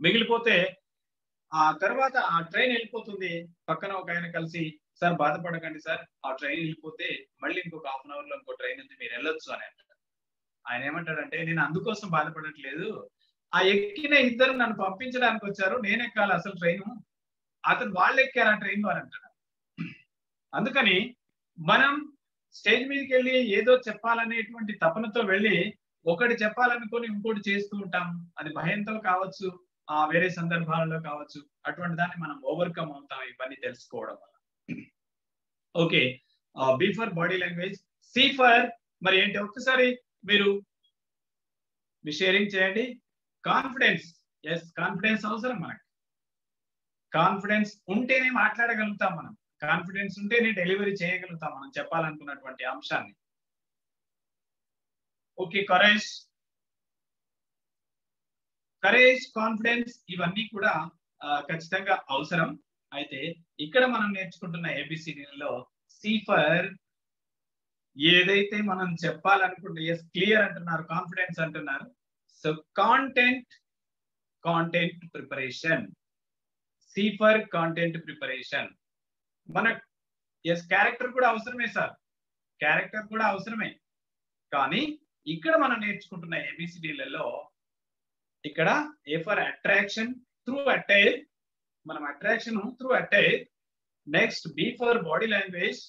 మిగిలిపోతే ఆ తర్వాత ఆ ట్రైన్ వెళ్ళిపోతుంది. పక్కన ఒక ఆయన కలిసి సార్ బాధపడకండి సార్ ఆ ట్రైన్ వెళ్ళిపోతే మళ్ళీ ఇంకొక హాఫ్ అన్ అవర్లో ఇంకో ట్రైన్ ఉంది మీరు వెళ్ళొచ్చు అని అంటారు. ఆయన ఏమంటాడంటే నేను అందుకోసం బాధపడట్లేదు ఆ ఎక్కిన ఇద్దరు నన్ను పంపించడానికి వచ్చారు. నేను ఎక్కాలి అసలు ట్రైన్. అతను వాళ్ళు ఎక్కారు ఆ ట్రైన్ వారు అంటాడు. అందుకని మనం స్టేజ్ మీదకి వెళ్ళి ఏదో చెప్పాలనేటువంటి తపనతో వెళ్ళి ఒకటి చెప్పాలనుకొని ఇంకోటి చేస్తూ ఉంటాం. అది భయంతో కావచ్చు ఆ వేరే సందర్భాలలో కావచ్చు. అటువంటి దాన్ని మనం ఓవర్కమ్ అవుతాం ఇవన్నీ తెలుసుకోవడం వల్ల. Okay. B for body language C for మరి ఏంటి? ఒక్కసారి మీరు మీ షేరింగ్ చేయండి. కాన్ఫిడెన్స్ ఎస్ కాన్ఫిడెన్స్ అవసరం మనకి. కాన్ఫిడెన్స్ ఉంటేనే మాట్లాడగలుగుతాం మనం. కాన్ఫిడెన్స్ ఉంటేనే డెలివరీ చేయగలుగుతాం మనం చెప్పాలనుకున్నటువంటి అంశాన్ని. ఓకే కరేజ్ కరేజ్ కాన్ఫిడెన్స్ ఇవన్నీ కూడా ఖచ్చితంగా అవసరం. అయితే ఇక్కడ మనం నేర్చుకుంటున్న ఏబిసిడిలో సీఫర్ ఏదైతే మనం చెప్పాలనుకుంటే ఎస్ క్లియర్ అంటున్నారు కాన్ఫిడెన్స్ అంటున్నారు so content content preparation C for content preparation మన ఎస్ క్యారెక్టర్ కూడా అవసరమే సార్ క్యారెక్టర్ కూడా అవసరమే. కానీ ఇక్కడ మనం నేర్చుకుంటున్న ఏబిసిడీలలో ఇక్కడ A for attraction through attire మనం attraction through attire next B for body language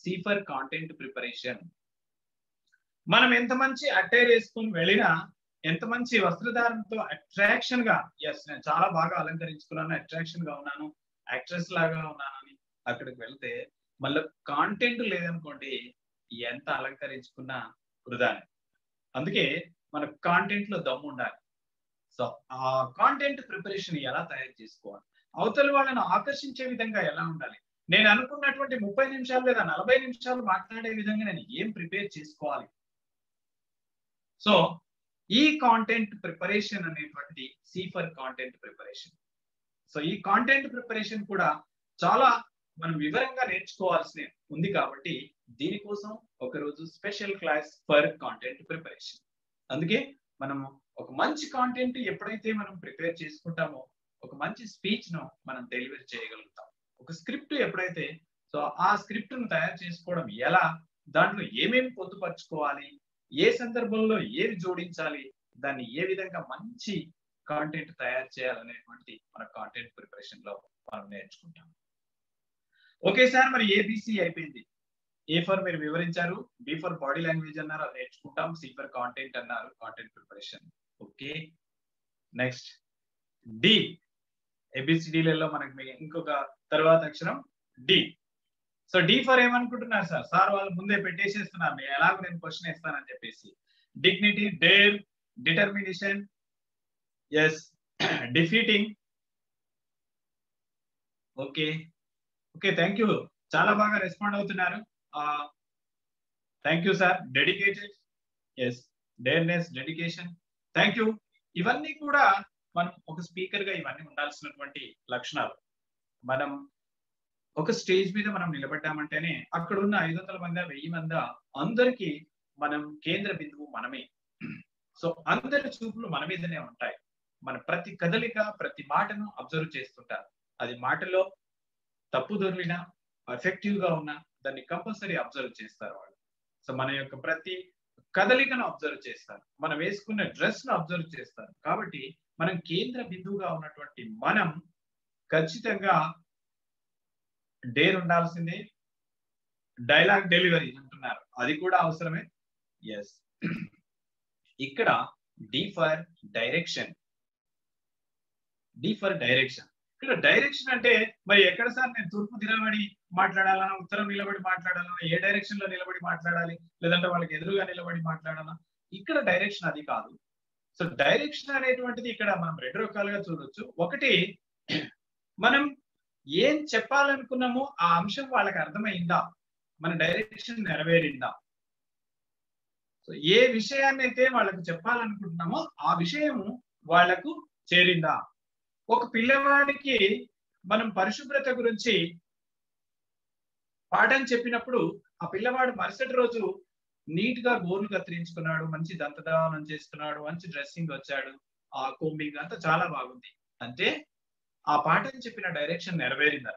C for content preparation మనం ఎంత మంచి అటైర్ వేసుకుని వెళ్ళినా ఎంత మంచి వస్త్రధారణతో అట్రాక్షన్గా ఎస్ నేను చాలా బాగా అలంకరించుకున్నాను అట్రాక్షన్గా ఉన్నాను యాక్ట్రెస్ లాగా ఉన్నానని అక్కడికి వెళ్తే మళ్ళీ కాంటెంట్ లేదనుకోండి ఎంత అలంకరించుకున్నా వృధానే. అందుకే మన కాంటెంట్లో దమ్ము ఉండాలి. సో ఆ కాంటెంట్ ప్రిపరేషన్ ఎలా తయారు చేసుకోవాలి? అవతల వాళ్ళని ఆకర్షించే విధంగా ఎలా ఉండాలి? నేను అనుకున్నటువంటి ముప్పై నిమిషాలు లేదా నలభై నిమిషాలు మాట్లాడే విధంగా నేను ఏం ప్రిపేర్ చేసుకోవాలి? సో ఈ కాంటెంట్ ప్రిపరేషన్ అనేటువంటి C for content preparation so ఈ కాంటెంట్ ప్రిపరేషన్ కూడా చాలా మనం వివరంగా నేర్చుకోవాల్సి ఉంది కాబట్టి దీనికోసం ఒకరోజు special class for content preparation అందుకే మనము ఒక మంచి కాంటెంట్ ఎప్పుడైతే మనం ప్రిపేర్ చేసుకుంటామో ఒక మంచి స్పీచ్ను మనం డెలివరీ చేయగలుగుతాం. ఒక స్క్రిప్ట్ ఎప్పుడైతే సో ఆ స్క్రిప్ట్ను తయారు చేసుకోవడం ఎలా దాంట్లో ఏమేమి పొందుపరుచుకోవాలి ఏ సందర్భంలో ఏది జోడించాలి? దాన్ని ఏ విధంగా మంచి కాంటెంట్ తయారు చేయాలనేటువంటి మన కాంటెంట్ ప్రిపరేషన్లో మనం నేర్చుకుంటాం. ఒకేసారి మరి ఏబిసి అయిపోయింది. ఏ ఫర్ మీరు వివరించారు బి ఫర్ బాడీ లాంగ్వేజ్ అన్నారు అది నేర్చుకుంటాం సి ఫర్ కాంటెంట్ అన్నారు content preparation okay next D ఏబిసిడిలలో మనకి ఇంకొక తర్వాత అక్షరం డి సో డి ఫర్ ఏమనుకుంటున్నారు సార్ సార్ వాళ్ళు ముందే పెట్టేసేస్తున్నారు. నేను ఎలాగో నేను క్వశ్చన్ ఇస్తానని చెప్పేసి. Dignity dare determination yes defeating okay okay thank you చాలా బాగా రెస్పాండ్ అవుతున్నారు. Thank you sir dedicated yes dareness dedication thank you ఇవన్నీ కూడా మనం ఒక స్పీకర్గా ఇవన్నీ ఉండాల్సినటువంటి లక్షణాలు. మనం ఒక స్టేజ్ మీద మనం నిలబడ్డామంటేనే అక్కడ ఉన్న ఐదు వందల మంది వెయ్యి మంది అందరికీ మనం కేంద్ర బిందువు మనమే. సో అందరి చూపులు మన మీదనే ఉంటాయి. మన ప్రతి కదలిక ప్రతి మాటను అబ్జర్వ్ చేస్తుంటారు. అది మాటలో తప్పు దొరికినా ఎఫెక్టివ్గా ఉన్నా దాన్ని కంపల్సరీ అబ్జర్వ్ చేస్తారు వాళ్ళు. సో మన యొక్క ప్రతి కదలికను అబ్జర్వ్ చేస్తారు. మనం వేసుకున్న డ్రెస్ను అబ్జర్వ్ చేస్తారు. కాబట్టి మనం కేంద్ర బిందువుగా ఉన్నటువంటి మనం ఖచ్చితంగా డేర్ ఉండాల్సింది. డైలాగ్ డెలివరీ అంటున్నారు. అది కూడా అవసరమే? ఎస్ ఇక్కడ D for direction D for direction ఇక్కడ డైరెక్షన్ అంటే మరి ఎక్కడ సార్ నేను తూర్పు నిలబడి మాట్లాడాలన్నా ఉత్తరం నిలబడి మాట్లాడాలన్నా ఏ డైరెక్షన్లో నిలబడి మాట్లాడాలి లేదంటే వాళ్ళకి ఎదురుగా నిలబడి మాట్లాడాలా ఇక్కడ డైరెక్షన్ అది కాదు. సో డైరెక్షన్ అనేటువంటిది ఇక్కడ మనం రెండు రకాలుగా చూడొచ్చు. ఒకటి మనం ఏం చెప్పాలనుకున్నామో ఆ అంశం వాళ్ళకి అర్థమైందా? మన డైరెక్షన్ నెరవేరిందా? సో ఏ విషయాన్ని అయితే వాళ్ళకు చెప్పాలనుకుంటున్నామో ఆ విషయము వాళ్ళకు చేరిందా? ఒక పిల్లవాడికి మనం పరిశుభ్రత గురించి పాఠం చెప్పినప్పుడు ఆ పిల్లవాడు మరుసటి రోజు నీట్గా గోర్లు కత్తిరించుకున్నాడు మంచి దంతదావనం చేస్తున్నాడు మంచి డ్రెస్సింగ్ వచ్చాడు ఆ కోంబింగ్ అంతా చాలా బాగుంది. అంటే ఆ పాఠం చెప్పిన డైరెక్షన్ నెరవేరింది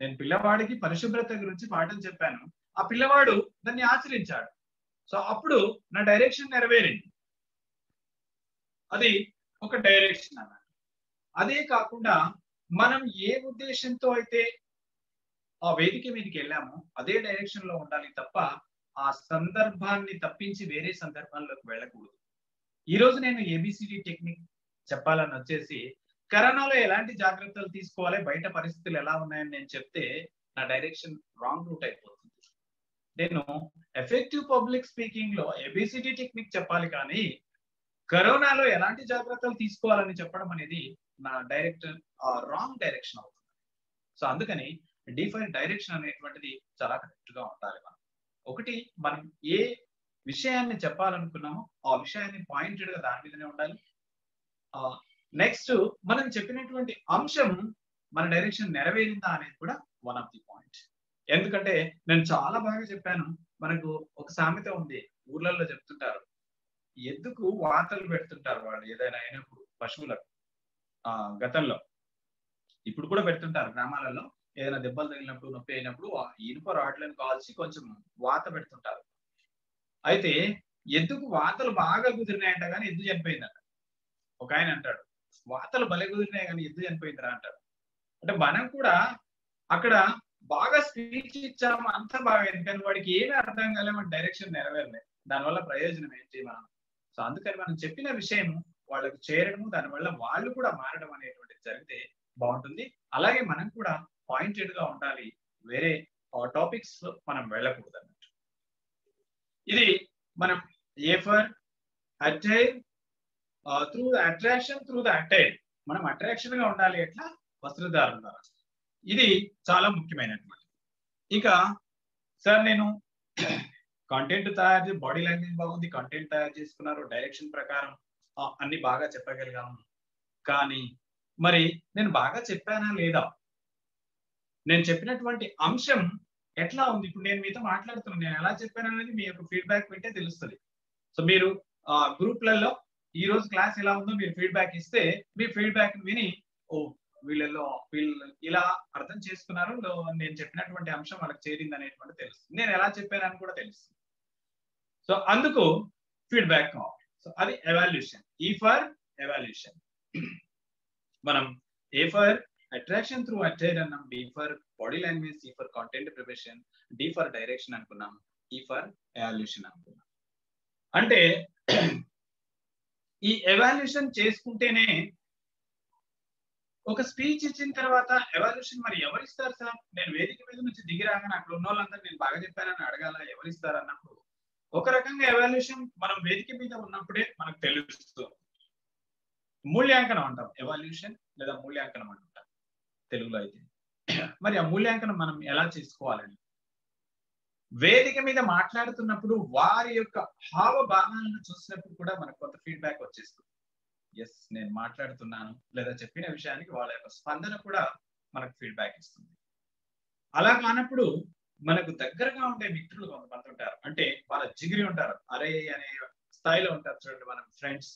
నేను పిల్లవాడికి పరిశుభ్రత గురించి పాఠం చెప్పాను. ఆ పిల్లవాడు దాన్ని ఆచరించాడు. సో అప్పుడు నా డైరెక్షన్ నెరవేరింది. అది ఒక డైరెక్షన్ అన్నారు అదే కాకుండా మనం ఏ ఉద్దేశంతో అయితే ఆ వేదిక మీదకి వెళ్ళామో అదే డైరెక్షన్లో ఉండాలి తప్ప ఆ సందర్భాన్ని తప్పించి వేరే సందర్భంలోకి వెళ్ళకూడదు. ఈ రోజు నేను ఏబిసిడి టెక్నిక్ చెప్పాలని వచ్చేసి కరోనాలో ఎలాంటి జాగ్రత్తలు తీసుకోవాలి? బయట పరిస్థితులు ఎలా ఉన్నాయని నేను చెప్తే నా డైరెక్షన్ రాంగ్ రూట్ అయిపోతుంది. నేను ఎఫెక్టివ్ పబ్లిక్ స్పీకింగ్లో ఎబిసిటీ టెక్నిక్ చెప్పాలి కానీ కరోనాలో ఎలాంటి జాగ్రత్తలు తీసుకోవాలని చెప్పడం అనేది నా డైరెక్ట్ రాంగ్ డైరెక్షన్ అవుతుంది. సో అందుకని డిఫైన్ డైరెక్షన్ అనేటువంటిది చాలా కరెక్ట్గా ఉండాలి మనం. ఒకటి మనం ఏ విషయాన్ని చెప్పాలనుకున్నామో ఆ విషయాన్ని పాయింటెడ్గా దాని మీదనే ఉండాలి. నెక్స్ట్ మనం చెప్పినటువంటి అంశం మన డైరెక్షన్ నెరవేరిందా అనేది కూడా వన్ ఆఫ్ ది పాయింట్ ఎందుకంటే నేను చాలా బాగా చెప్పాను మనకు ఒక సామెత ఉంది ఊర్లలో చెప్తుంటారు ఎద్దుకు వాతలు పెడుతుంటారు వాళ్ళు ఏదైనా అయినప్పుడు పశువులకు? ఆ గతంలో. ఇప్పుడు కూడా పెడుతుంటారు గ్రామాలలో ఏదైనా దెబ్బలు తగిలినప్పుడు నొప్పి అయినప్పుడు ఇనుప రాడ్లను కాల్చి కొంచెం వాత పెడుతుంటారు. అయితే ఎద్దుకు వాతలు బాగా కుదిరినాయంట కానీ ఎద్దు చనిపోయిందంట? ఒక ఆయన అంటాడు వార్తలు భలే కుదిరినాయి కానీ యుద్ధం చనిపోయిందిరా అంటారు. అంటే మనం కూడా అక్కడ బాగా స్పీచ్ ఇచ్చాము అంత బాగా అయింది కానీ వాడికి ఏమీ అర్థం కాలే మన డైరెక్షన్ నెరవేరలేదు. దానివల్ల ప్రయోజనం ఏంటి మనం? సో అందుకని మనం చెప్పిన విషయం వాళ్ళకు చేరడము దానివల్ల వాళ్ళు కూడా మారడం అనేటువంటిది జరిగితే బాగుంటుంది. అలాగే మనం కూడా పాయింటెడ్గా ఉండాలి. వేరే టాపిక్స్లో మనం వెళ్ళకూడదు అన్నట్టు ఇది మనం A for attire through the attraction through the attire మనం అట్రాక్షన్గా ఉండాలి ఎట్లా? వస్త్రధారణ ద్వారా. ఇది చాలా ముఖ్యమైనటువంటి ఇంకా సార్ నేను కంటెంట్ తయారు చేసి బాడీ లాంగ్వేజ్ బాగుంది కంటెంట్ తయారు చేసుకున్నారు డైరెక్షన్ ప్రకారం అన్ని బాగా చెప్పగలిగాము. కానీ మరి నేను బాగా చెప్పానా లేదా? నేను చెప్పినటువంటి అంశం ఎట్లా ఉంది? ఇప్పుడు నేను మీతో మాట్లాడుతున్నాను. నేను ఎలా చెప్పాను అనేది మీ యొక్క ఫీడ్బ్యాక్ వింటే తెలుస్తుంది. సో మీరు గ్రూప్లలో ఈ రోజు క్లాస్ ఎలా ఉందో మీరు ఫీడ్బ్యాక్ ఇస్తే మీ ఫీడ్బ్యాక్ విని ఓ వీళ్ళలో వీళ్ళు ఇలా అర్థం చేసుకున్నారు నేను చెప్పినటువంటి అంశం వాళ్ళకి చేరింది అనేటువంటి తెలుస్తుంది. నేను ఎలా చెప్పానని కూడా తెలుస్తుంది. సో అందుకు ఫీడ్బ్యాక్ కావాలి. సో అది ఎవాల్యూషన్ ఈ ఫర్ ఎవాల్యూషన్ మనం A for attraction through attire అన్నాం D for body language C for content preparation D for direction అనుకున్నాం ఈ ఫర్ ఎవాల్యూషన్ అనుకున్నాం. అంటే ఈ ఎవాల్యూషన్ చేసుకుంటేనే ఒక స్పీచ్ ఇచ్చిన తర్వాత ఎవాల్యూషన్ మరి ఎవరిస్తారు సార్? నేను వేదిక మీద నుంచి దిగిరాగానే అక్కడ ఉన్న వాళ్ళందరూ నేను బాగా చెప్పానని అడగాల? ఎవరిస్తారు అన్నప్పుడు ఒక రకంగా ఎవాల్యూషన్ మనం వేదిక మీద ఉన్నప్పుడే మనకు తెలుస్తుంది. మూల్యాంకనం అంటాం. ఎవాల్యూషన్ లేదా మూల్యాంకనం అంటాం తెలుగులో అయితే. మరి ఆ మూల్యాంకనం మనం ఎలా చేసుకోవాలని? వేదిక మీద మాట్లాడుతున్నప్పుడు వారి యొక్క హావభావాలను చూసినప్పుడు కూడా మనకు కొంత ఫీడ్బ్యాక్ వచ్చేస్తుంది. ఎస్ నేను మాట్లాడుతున్నాను లేదా చెప్పిన విషయానికి వాళ్ళ యొక్క స్పందన కూడా మనకు ఫీడ్బ్యాక్ ఇస్తుంది. అలా కానప్పుడు మనకు దగ్గరగా ఉండే మిత్రులు కొంతమంది ఉంటారు. అంటే వాళ్ళ జిగిరి ఉంటారు. అరే అనే స్థాయిలో ఉంటారు చూడండి మనం ఫ్రెండ్స్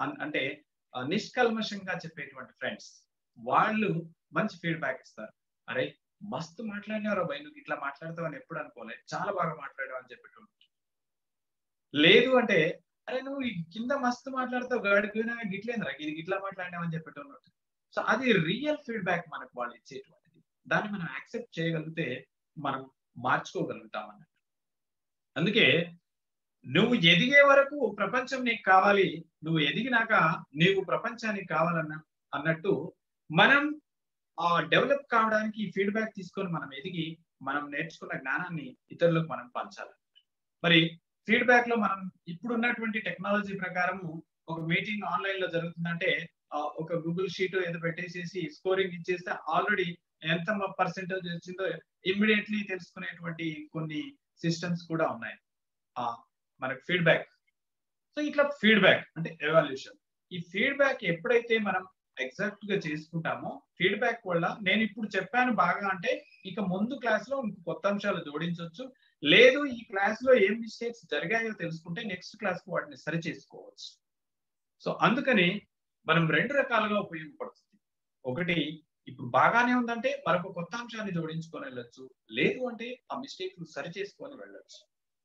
అంటే నిష్కల్మషంగా చెప్పేటువంటి ఫ్రెండ్స్ వాళ్ళు మంచి ఫీడ్బ్యాక్ ఇస్తారు. అరే మస్తు మాట్లాడినారు అబ్బాయి నువ్వు ఇట్లా మాట్లాడతావు అని ఎప్పుడు అనుకోలేదు చాలా బాగా మాట్లాడావు అని చెప్పేటప్పుడు లేదు అంటే అరే నువ్వు కింద మస్తు మాట్లాడతావు గాడిపోయినా గిట్లేదురా ఇది ఇట్లా మాట్లాడినావు అని చెప్పేటప్పుడు సో అది రియల్ ఫీడ్బ్యాక్ మనకు వాళ్ళు ఇచ్చేటువంటిది. దాన్ని మనం యాక్సెప్ట్ చేయగలిగితే మనం మార్చుకోగలుగుతాం అన్నట్టు. అందుకే నువ్వు ఎదిగే వరకు ప్రపంచం నీకు కావాలి నువ్వు ఎదిగినాక నీవు ప్రపంచానికి కావాలన్న అన్నట్టు మనం డెవలప్ కావడానికి ఫీడ్బ్యాక్ తీసుకొని మనం ఎదిగి మనం నేర్చుకున్న జ్ఞానాన్ని ఇతరులకు మనం పంచాలి. మరి ఫీడ్బ్యాక్లో మనం ఇప్పుడున్నటువంటి టెక్నాలజీ ప్రకారము ఒక మీటింగ్ ఆన్లైన్లో జరుగుతుందంటే ఒక గూగుల్ షీట్ ఏదో పెట్టేసేసి స్కోరింగ్ ఇచ్చేస్తే ఆల్రెడీ ఎంత పర్సెంటేజ్ వచ్చిందో ఇమ్మీడియట్లీ తెలుసుకునేటువంటి కొన్ని సిస్టమ్స్ కూడా ఉన్నాయి. ఆ మనకు ఫీడ్బ్యాక్. సో ఇట్లా ఫీడ్బ్యాక్ అంటే ఎవాల్యూషన్. ఈ ఫీడ్బ్యాక్ ఎప్పుడైతే మనం ఎగ్జాక్ట్గా చేసుకుంటామో ఫీడ్బ్యాక్ వల్ల నేను ఇప్పుడు చెప్పాను బాగా అంటే ఇక ముందు క్లాస్లో కొత్త అంశాలు జోడించవచ్చు లేదు ఈ క్లాస్లో ఏం మిస్టేక్స్ జరిగాయో తెలుసుకుంటే నెక్స్ట్ క్లాస్కు వాటిని సరి చేసుకోవచ్చు సో అందుకని మనం రెండు రకాలుగా ఉపయోగపడుతుంది. ఒకటి ఇప్పుడు బాగానే ఉందంటే మరొక కొత్త అంశాన్ని జోడించుకొని వెళ్ళొచ్చు. లేదు అంటే ఆ మిస్టేక్ సరి చేసుకొని వెళ్ళొచ్చు.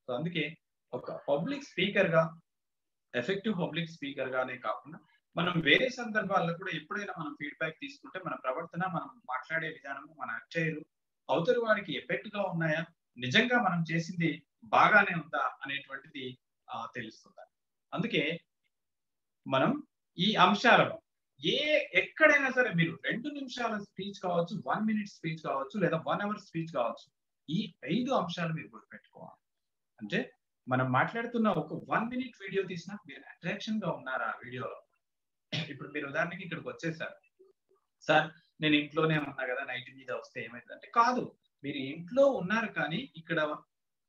సో అందుకే ఒక పబ్లిక్ స్పీకర్గా ఎఫెక్టివ్ పబ్లిక్ స్పీకర్ గానే కాకుండా మనం వేరే సందర్భాల్లో కూడా ఎప్పుడైనా మనం ఫీడ్బ్యాక్ తీసుకుంటే మన ప్రవర్తన మనం మాట్లాడే విధానము మన అక్షయలు అవతలి వారికి ఎఫెక్ట్గా ఉన్నాయా? నిజంగా మనం చేసింది బాగానే ఉందా? అనేటువంటిది తెలుస్తుంది? అందుకే మనం ఈ అంశాలను ఏ ఎక్కడైనా సరే మీరు రెండు నిమిషాల స్పీచ్ కావచ్చు వన్ మినిట్ స్పీచ్ కావచ్చు లేదా వన్ అవర్ స్పీచ్ కావచ్చు ఈ ఐదు అంశాలు మీరు గుర్తుపెట్టుకోవాలి. అంటే మనం మాట్లాడుతున్న ఒక వన్ మినిట్ వీడియో తీసినా మీరు అట్రాక్షన్గా ఉన్నారా వీడియోలో ఇప్పుడు మీరు ఉదాహరణకి ఇక్కడికి వచ్చేసారు. సార్ నేను ఇంట్లోనే ఉన్నా కదా నైట్ మీద వస్తే ఏమైందంటే కాదు మీరు ఇంట్లో ఉన్నారు కానీ ఇక్కడ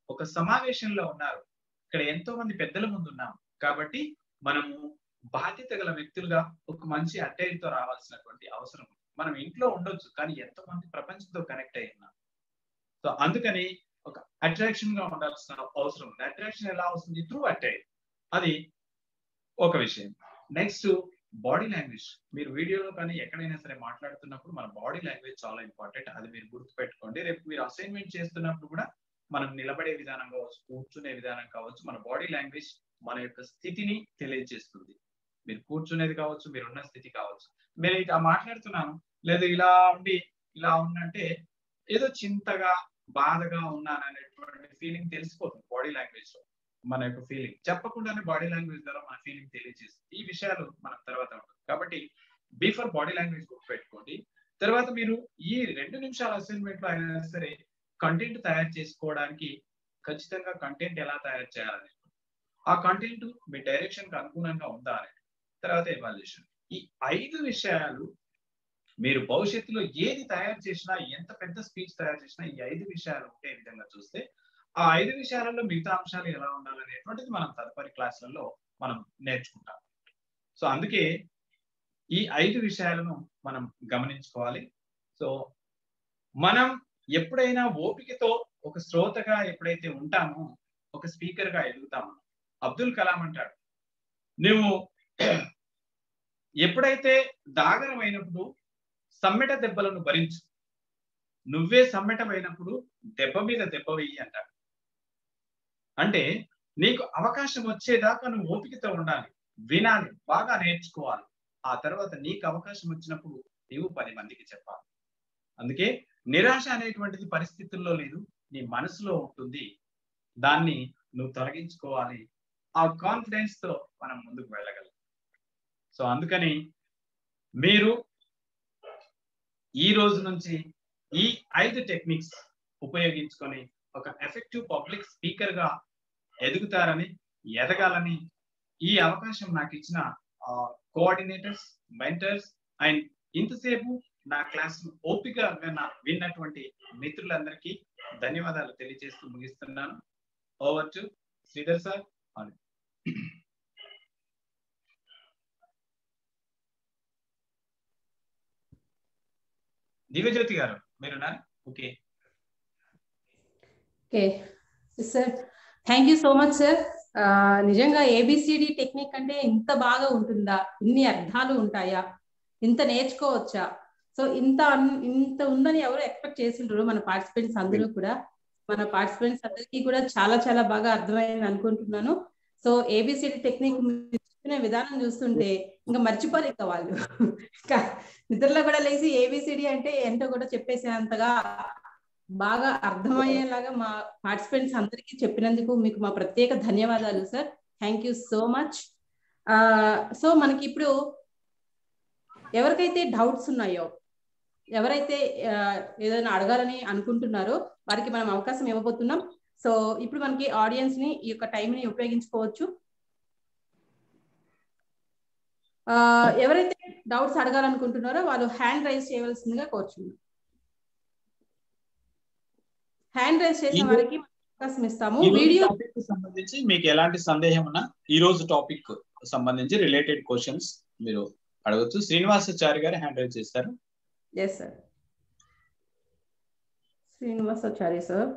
ఒక సమావేశంలో ఉన్నారు. ఇక్కడ ఎంతో మంది పెద్దల ముందు ఉన్నాం. కాబట్టి మనము బాధ్యత గల వ్యక్తులుగా ఒక మంచి అట్టేరితో రావాల్సినటువంటి అవసరం మనం ఇంట్లో ఉండొచ్చు కానీ ఎంతో మంది ప్రపంచంతో కనెక్ట్ అయి ఉన్నాం. సో అందుకని ఒక అట్రాక్షన్గా ఉండాల్సిన అవసరం ఉంది. అట్రాక్షన్ ఎలా వస్తుంది? త్రూ అటైర్ అది ఒక విషయం. Next body language. మీరు వీడియోలో కానీ ఎక్కడైనా సరే మాట్లాడుతున్నప్పుడు మన బాడీ లాంగ్వేజ్ చాలా ఇంపార్టెంట్. అది మీరు గుర్తుపెట్టుకోండి. రేపు మీరు అసైన్మెంట్ చేస్తున్నప్పుడు కూడా మనం నిలబడే విధానం కావచ్చు కూర్చునే విధానం కావచ్చు మన బాడీ లాంగ్వేజ్ మన యొక్క స్థితిని తెలియజేస్తుంది. మీరు కూర్చునేది కావచ్చు మీరు ఉన్న స్థితి కావచ్చు. మీరు ఇట్లా మాట్లాడుతున్నాను. లేదు ఇలా ఉండి ఇలా ఉందంటే ఏదో చింతగా బాధగా ఉన్నాను అనేటువంటి ఫీలింగ్ తెలిసిపోతుంది బాడీ లాంగ్వేజ్లో మన యొక్క ఫీలింగ్ చెప్పకుండానే బాడీ లాంగ్వేజ్ ద్వారా మన ఫీలింగ్ తెలియజేస్తుంది. ఈ విషయాలు మనం తర్వాత ఉంటుంది కాబట్టి బిఫోర్ బాడీ లాంగ్వేజ్ పెట్టుకోండి. తర్వాత మీరు ఈ రెండు నిమిషాల అసైన్మెంట్లో అయినా సరే కంటెంట్ తయారు చేసుకోవడానికి ఖచ్చితంగా కంటెంట్ ఎలా తయారు చేయాలని ఆ కంటెంట్ మీ డైరెక్షన్కి అనుగుణంగా ఉందా అని తర్వాత ఎవాల్యుయేషన్ ఈ ఐదు విషయాలు మీరు భవిష్యత్తులో ఏది తయారు చేసినా ఎంత పెద్ద స్పీచ్ తయారు చేసినా ఈ ఐదు విషయాలు ఉండే విధంగా చూస్తే ఆ ఐదు విషయాలలో మిగతా అంశాలు ఎలా ఉండాలనేటువంటిది మనం తదుపరి క్లాసులలో మనం నేర్చుకుంటాం. సో అందుకే ఈ ఐదు విషయాలను మనం గమనించుకోవాలి. సో మనం ఎప్పుడైనా ఓపికతో ఒక శ్రోతగా ఎప్పుడైతే ఉంటామో ఒక స్పీకర్గా ఎదుగుతామో అబ్దుల్ కలాం అంటాడు నువ్వు ఎప్పుడైతే దాగరమైనప్పుడు సమ్మెట దెబ్బలను భరించు నువ్వే సమ్మెటమైనప్పుడు దెబ్బ మీద దెబ్బ వెయ్యి అంటాడు. అంటే నీకు అవకాశం వచ్చేదాకా నువ్వు ఓపికతో ఉండాలి వినాలి బాగా నేర్చుకోవాలి. ఆ తర్వాత నీకు అవకాశం వచ్చినప్పుడు నీవు పది మందికి చెప్పాలి. అందుకే నిరాశ అనేటువంటిది పరిస్థితుల్లో లేదు నీ మనసులో ఉంటుంది. దాన్ని నువ్వు తొలగించుకోవాలి. ఆ కాన్ఫిడెన్స్తో మనం ముందుకు వెళ్ళగలం. సో అందుకని మీరు ఈ రోజు నుంచి ఈ ఐదు టెక్నిక్స్ ఉపయోగించుకొని ఒక ఎఫెక్టివ్ పబ్లిక్ స్పీకర్గా ఎదుగుతారని ఎదగాలని ఈ అవకాశం నాకు ఇచ్చిన కోఆర్డినేటర్స్ మెంటర్స్ అండ్ ఇంతసేపు నా క్లాస్ ఓపిక విన్నటువంటి మిత్రులందరికీ ధన్యవాదాలు తెలియజేస్తూ ముగిస్తున్నాను. Over to Sridhar sir Divyajyothi గారు మీరునా okay okay. Sir thank you so much sir నిజంగా ఏబిసిడి టెక్నిక్ అంటే ఇంత బాగా ఉంటుందా? ఇన్ని అర్థాలు ఉంటాయా? ఇంత నేర్చుకోవచ్చా? సో ఇంత ఇంత ఉందని ఎవరు ఎక్స్పెక్ట్ చేసిండ్రు? మన పార్టిసిపెంట్స్ అందరూ కూడా. మన పార్టిసిపెంట్స్ అందరికీ కూడా చాలా చాలా బాగా అర్థమైంది అనుకుంటున్నాను. సో ఏబిసిడి టెక్నిక్ చెప్పిన విధానం చూస్తుంటే ఇంకా మర్చిపోరు ఇంకా వాళ్ళు. నిద్రలో కూడా లేచి ఏబిసిడి అంటే ఏంటో కూడా చెప్పేసేంతగా బాగా అర్థమయ్యేలాగా మా పార్టిసిపెంట్స్ అందరికీ చెప్పినందుకు మీకు మా ప్రత్యేక ధన్యవాదాలు sir. Thank you so much so మనకి ఇప్పుడు ఎవరికైతే డౌట్స్ ఉన్నాయో ఎవరైతే ఏదైనా అడగాలని అనుకుంటున్నారో వారికి మనం అవకాశం ఇవ్వబోతున్నాం. సో ఇప్పుడు మనకి ఆడియన్స్ని ఈ యొక్క టైం ని ఉపయోగించుకోవచ్చు. ఎవరైతే డౌట్స్ అడగాలనుకుంటున్నారో వాళ్ళు హ్యాండ్ రైజ్ చేయవలసిందిగా కోరుచున్నాం. హ్యాండ్ రైజ్ చేసిన వారికి అవకాశం ఇస్తాము. వీడియో సంబంధించి మీకు ఎలాంటి సందేహం ఉన్నా ఈ రోజు టాపిక్ సంబంధించి రిలేటెడ్ క్వశ్చన్స్ మీరు అడగచ్చు. శ్రీనివాసాచారి గారు హ్యాండ్ రైజ్ చేస్తారు. Yes sir Srinivasachari sir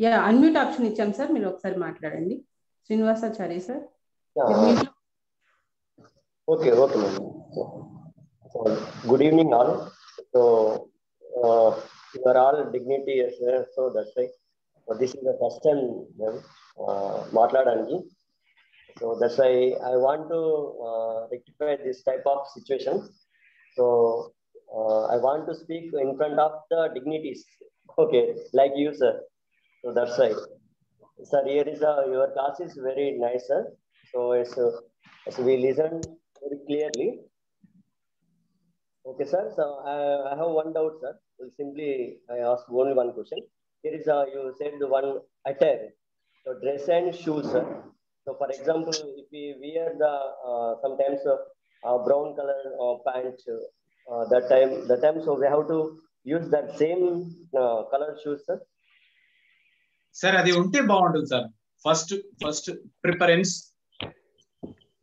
ya unmute option ఇచ్చాం సార్ మీరు ఒకసారి మాట్లాడండి. Srinivasachari sir okay okay madam good evening all so you are all dignity yes sir. so that's why so this is the first time uh, so that's why i want to uh, rectify this type of situation. So uh, i want to speak in front of the dignities. Okay like you sir. So that's why. Sir here is a, your class is very nice sir. So as, as we listen very clearly. okay sir so I, I have one doubt sir well, simply i ask only one question here is a you said the one attire so dress and shoes sir so for example if we wear the uh, sometimes uh, uh, brown color uh, pant uh, that time that time so we have to use that same uh, color shoes sir sir అది ఉంటే బాగుంటుంది sir first first preference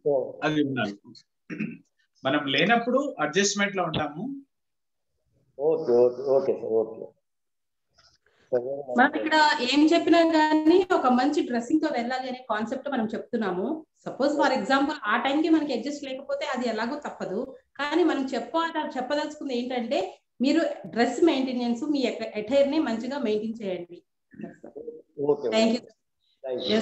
so అది ఉండాలి మనం లేనప్పుడు అడ్జస్ట్మెంట్లో ఉంటాము. very nice, మనం. ఇక్కడ ఏం చెప్పినా కానీ ఒక మంచి డ్రెస్సింగ్తో వెళ్ళాలి అనే కాన్సెప్ట్ మనం చెప్తున్నాము. సపోజ్ ఫర్ ఎగ్జాంపుల్ ఆ టైంకి మనకి అడ్జస్ట్ లేకపోతే అది ఎలాగో తప్పదు. కానీ మనం చెప్ప చెప్పదలుచుకుంది ఏంటంటే మీరు డ్రెస్ మెయింటెనెన్స్ మీ అటైర్ని మంచిగా మెయింటైన్ చేయండి. Thank you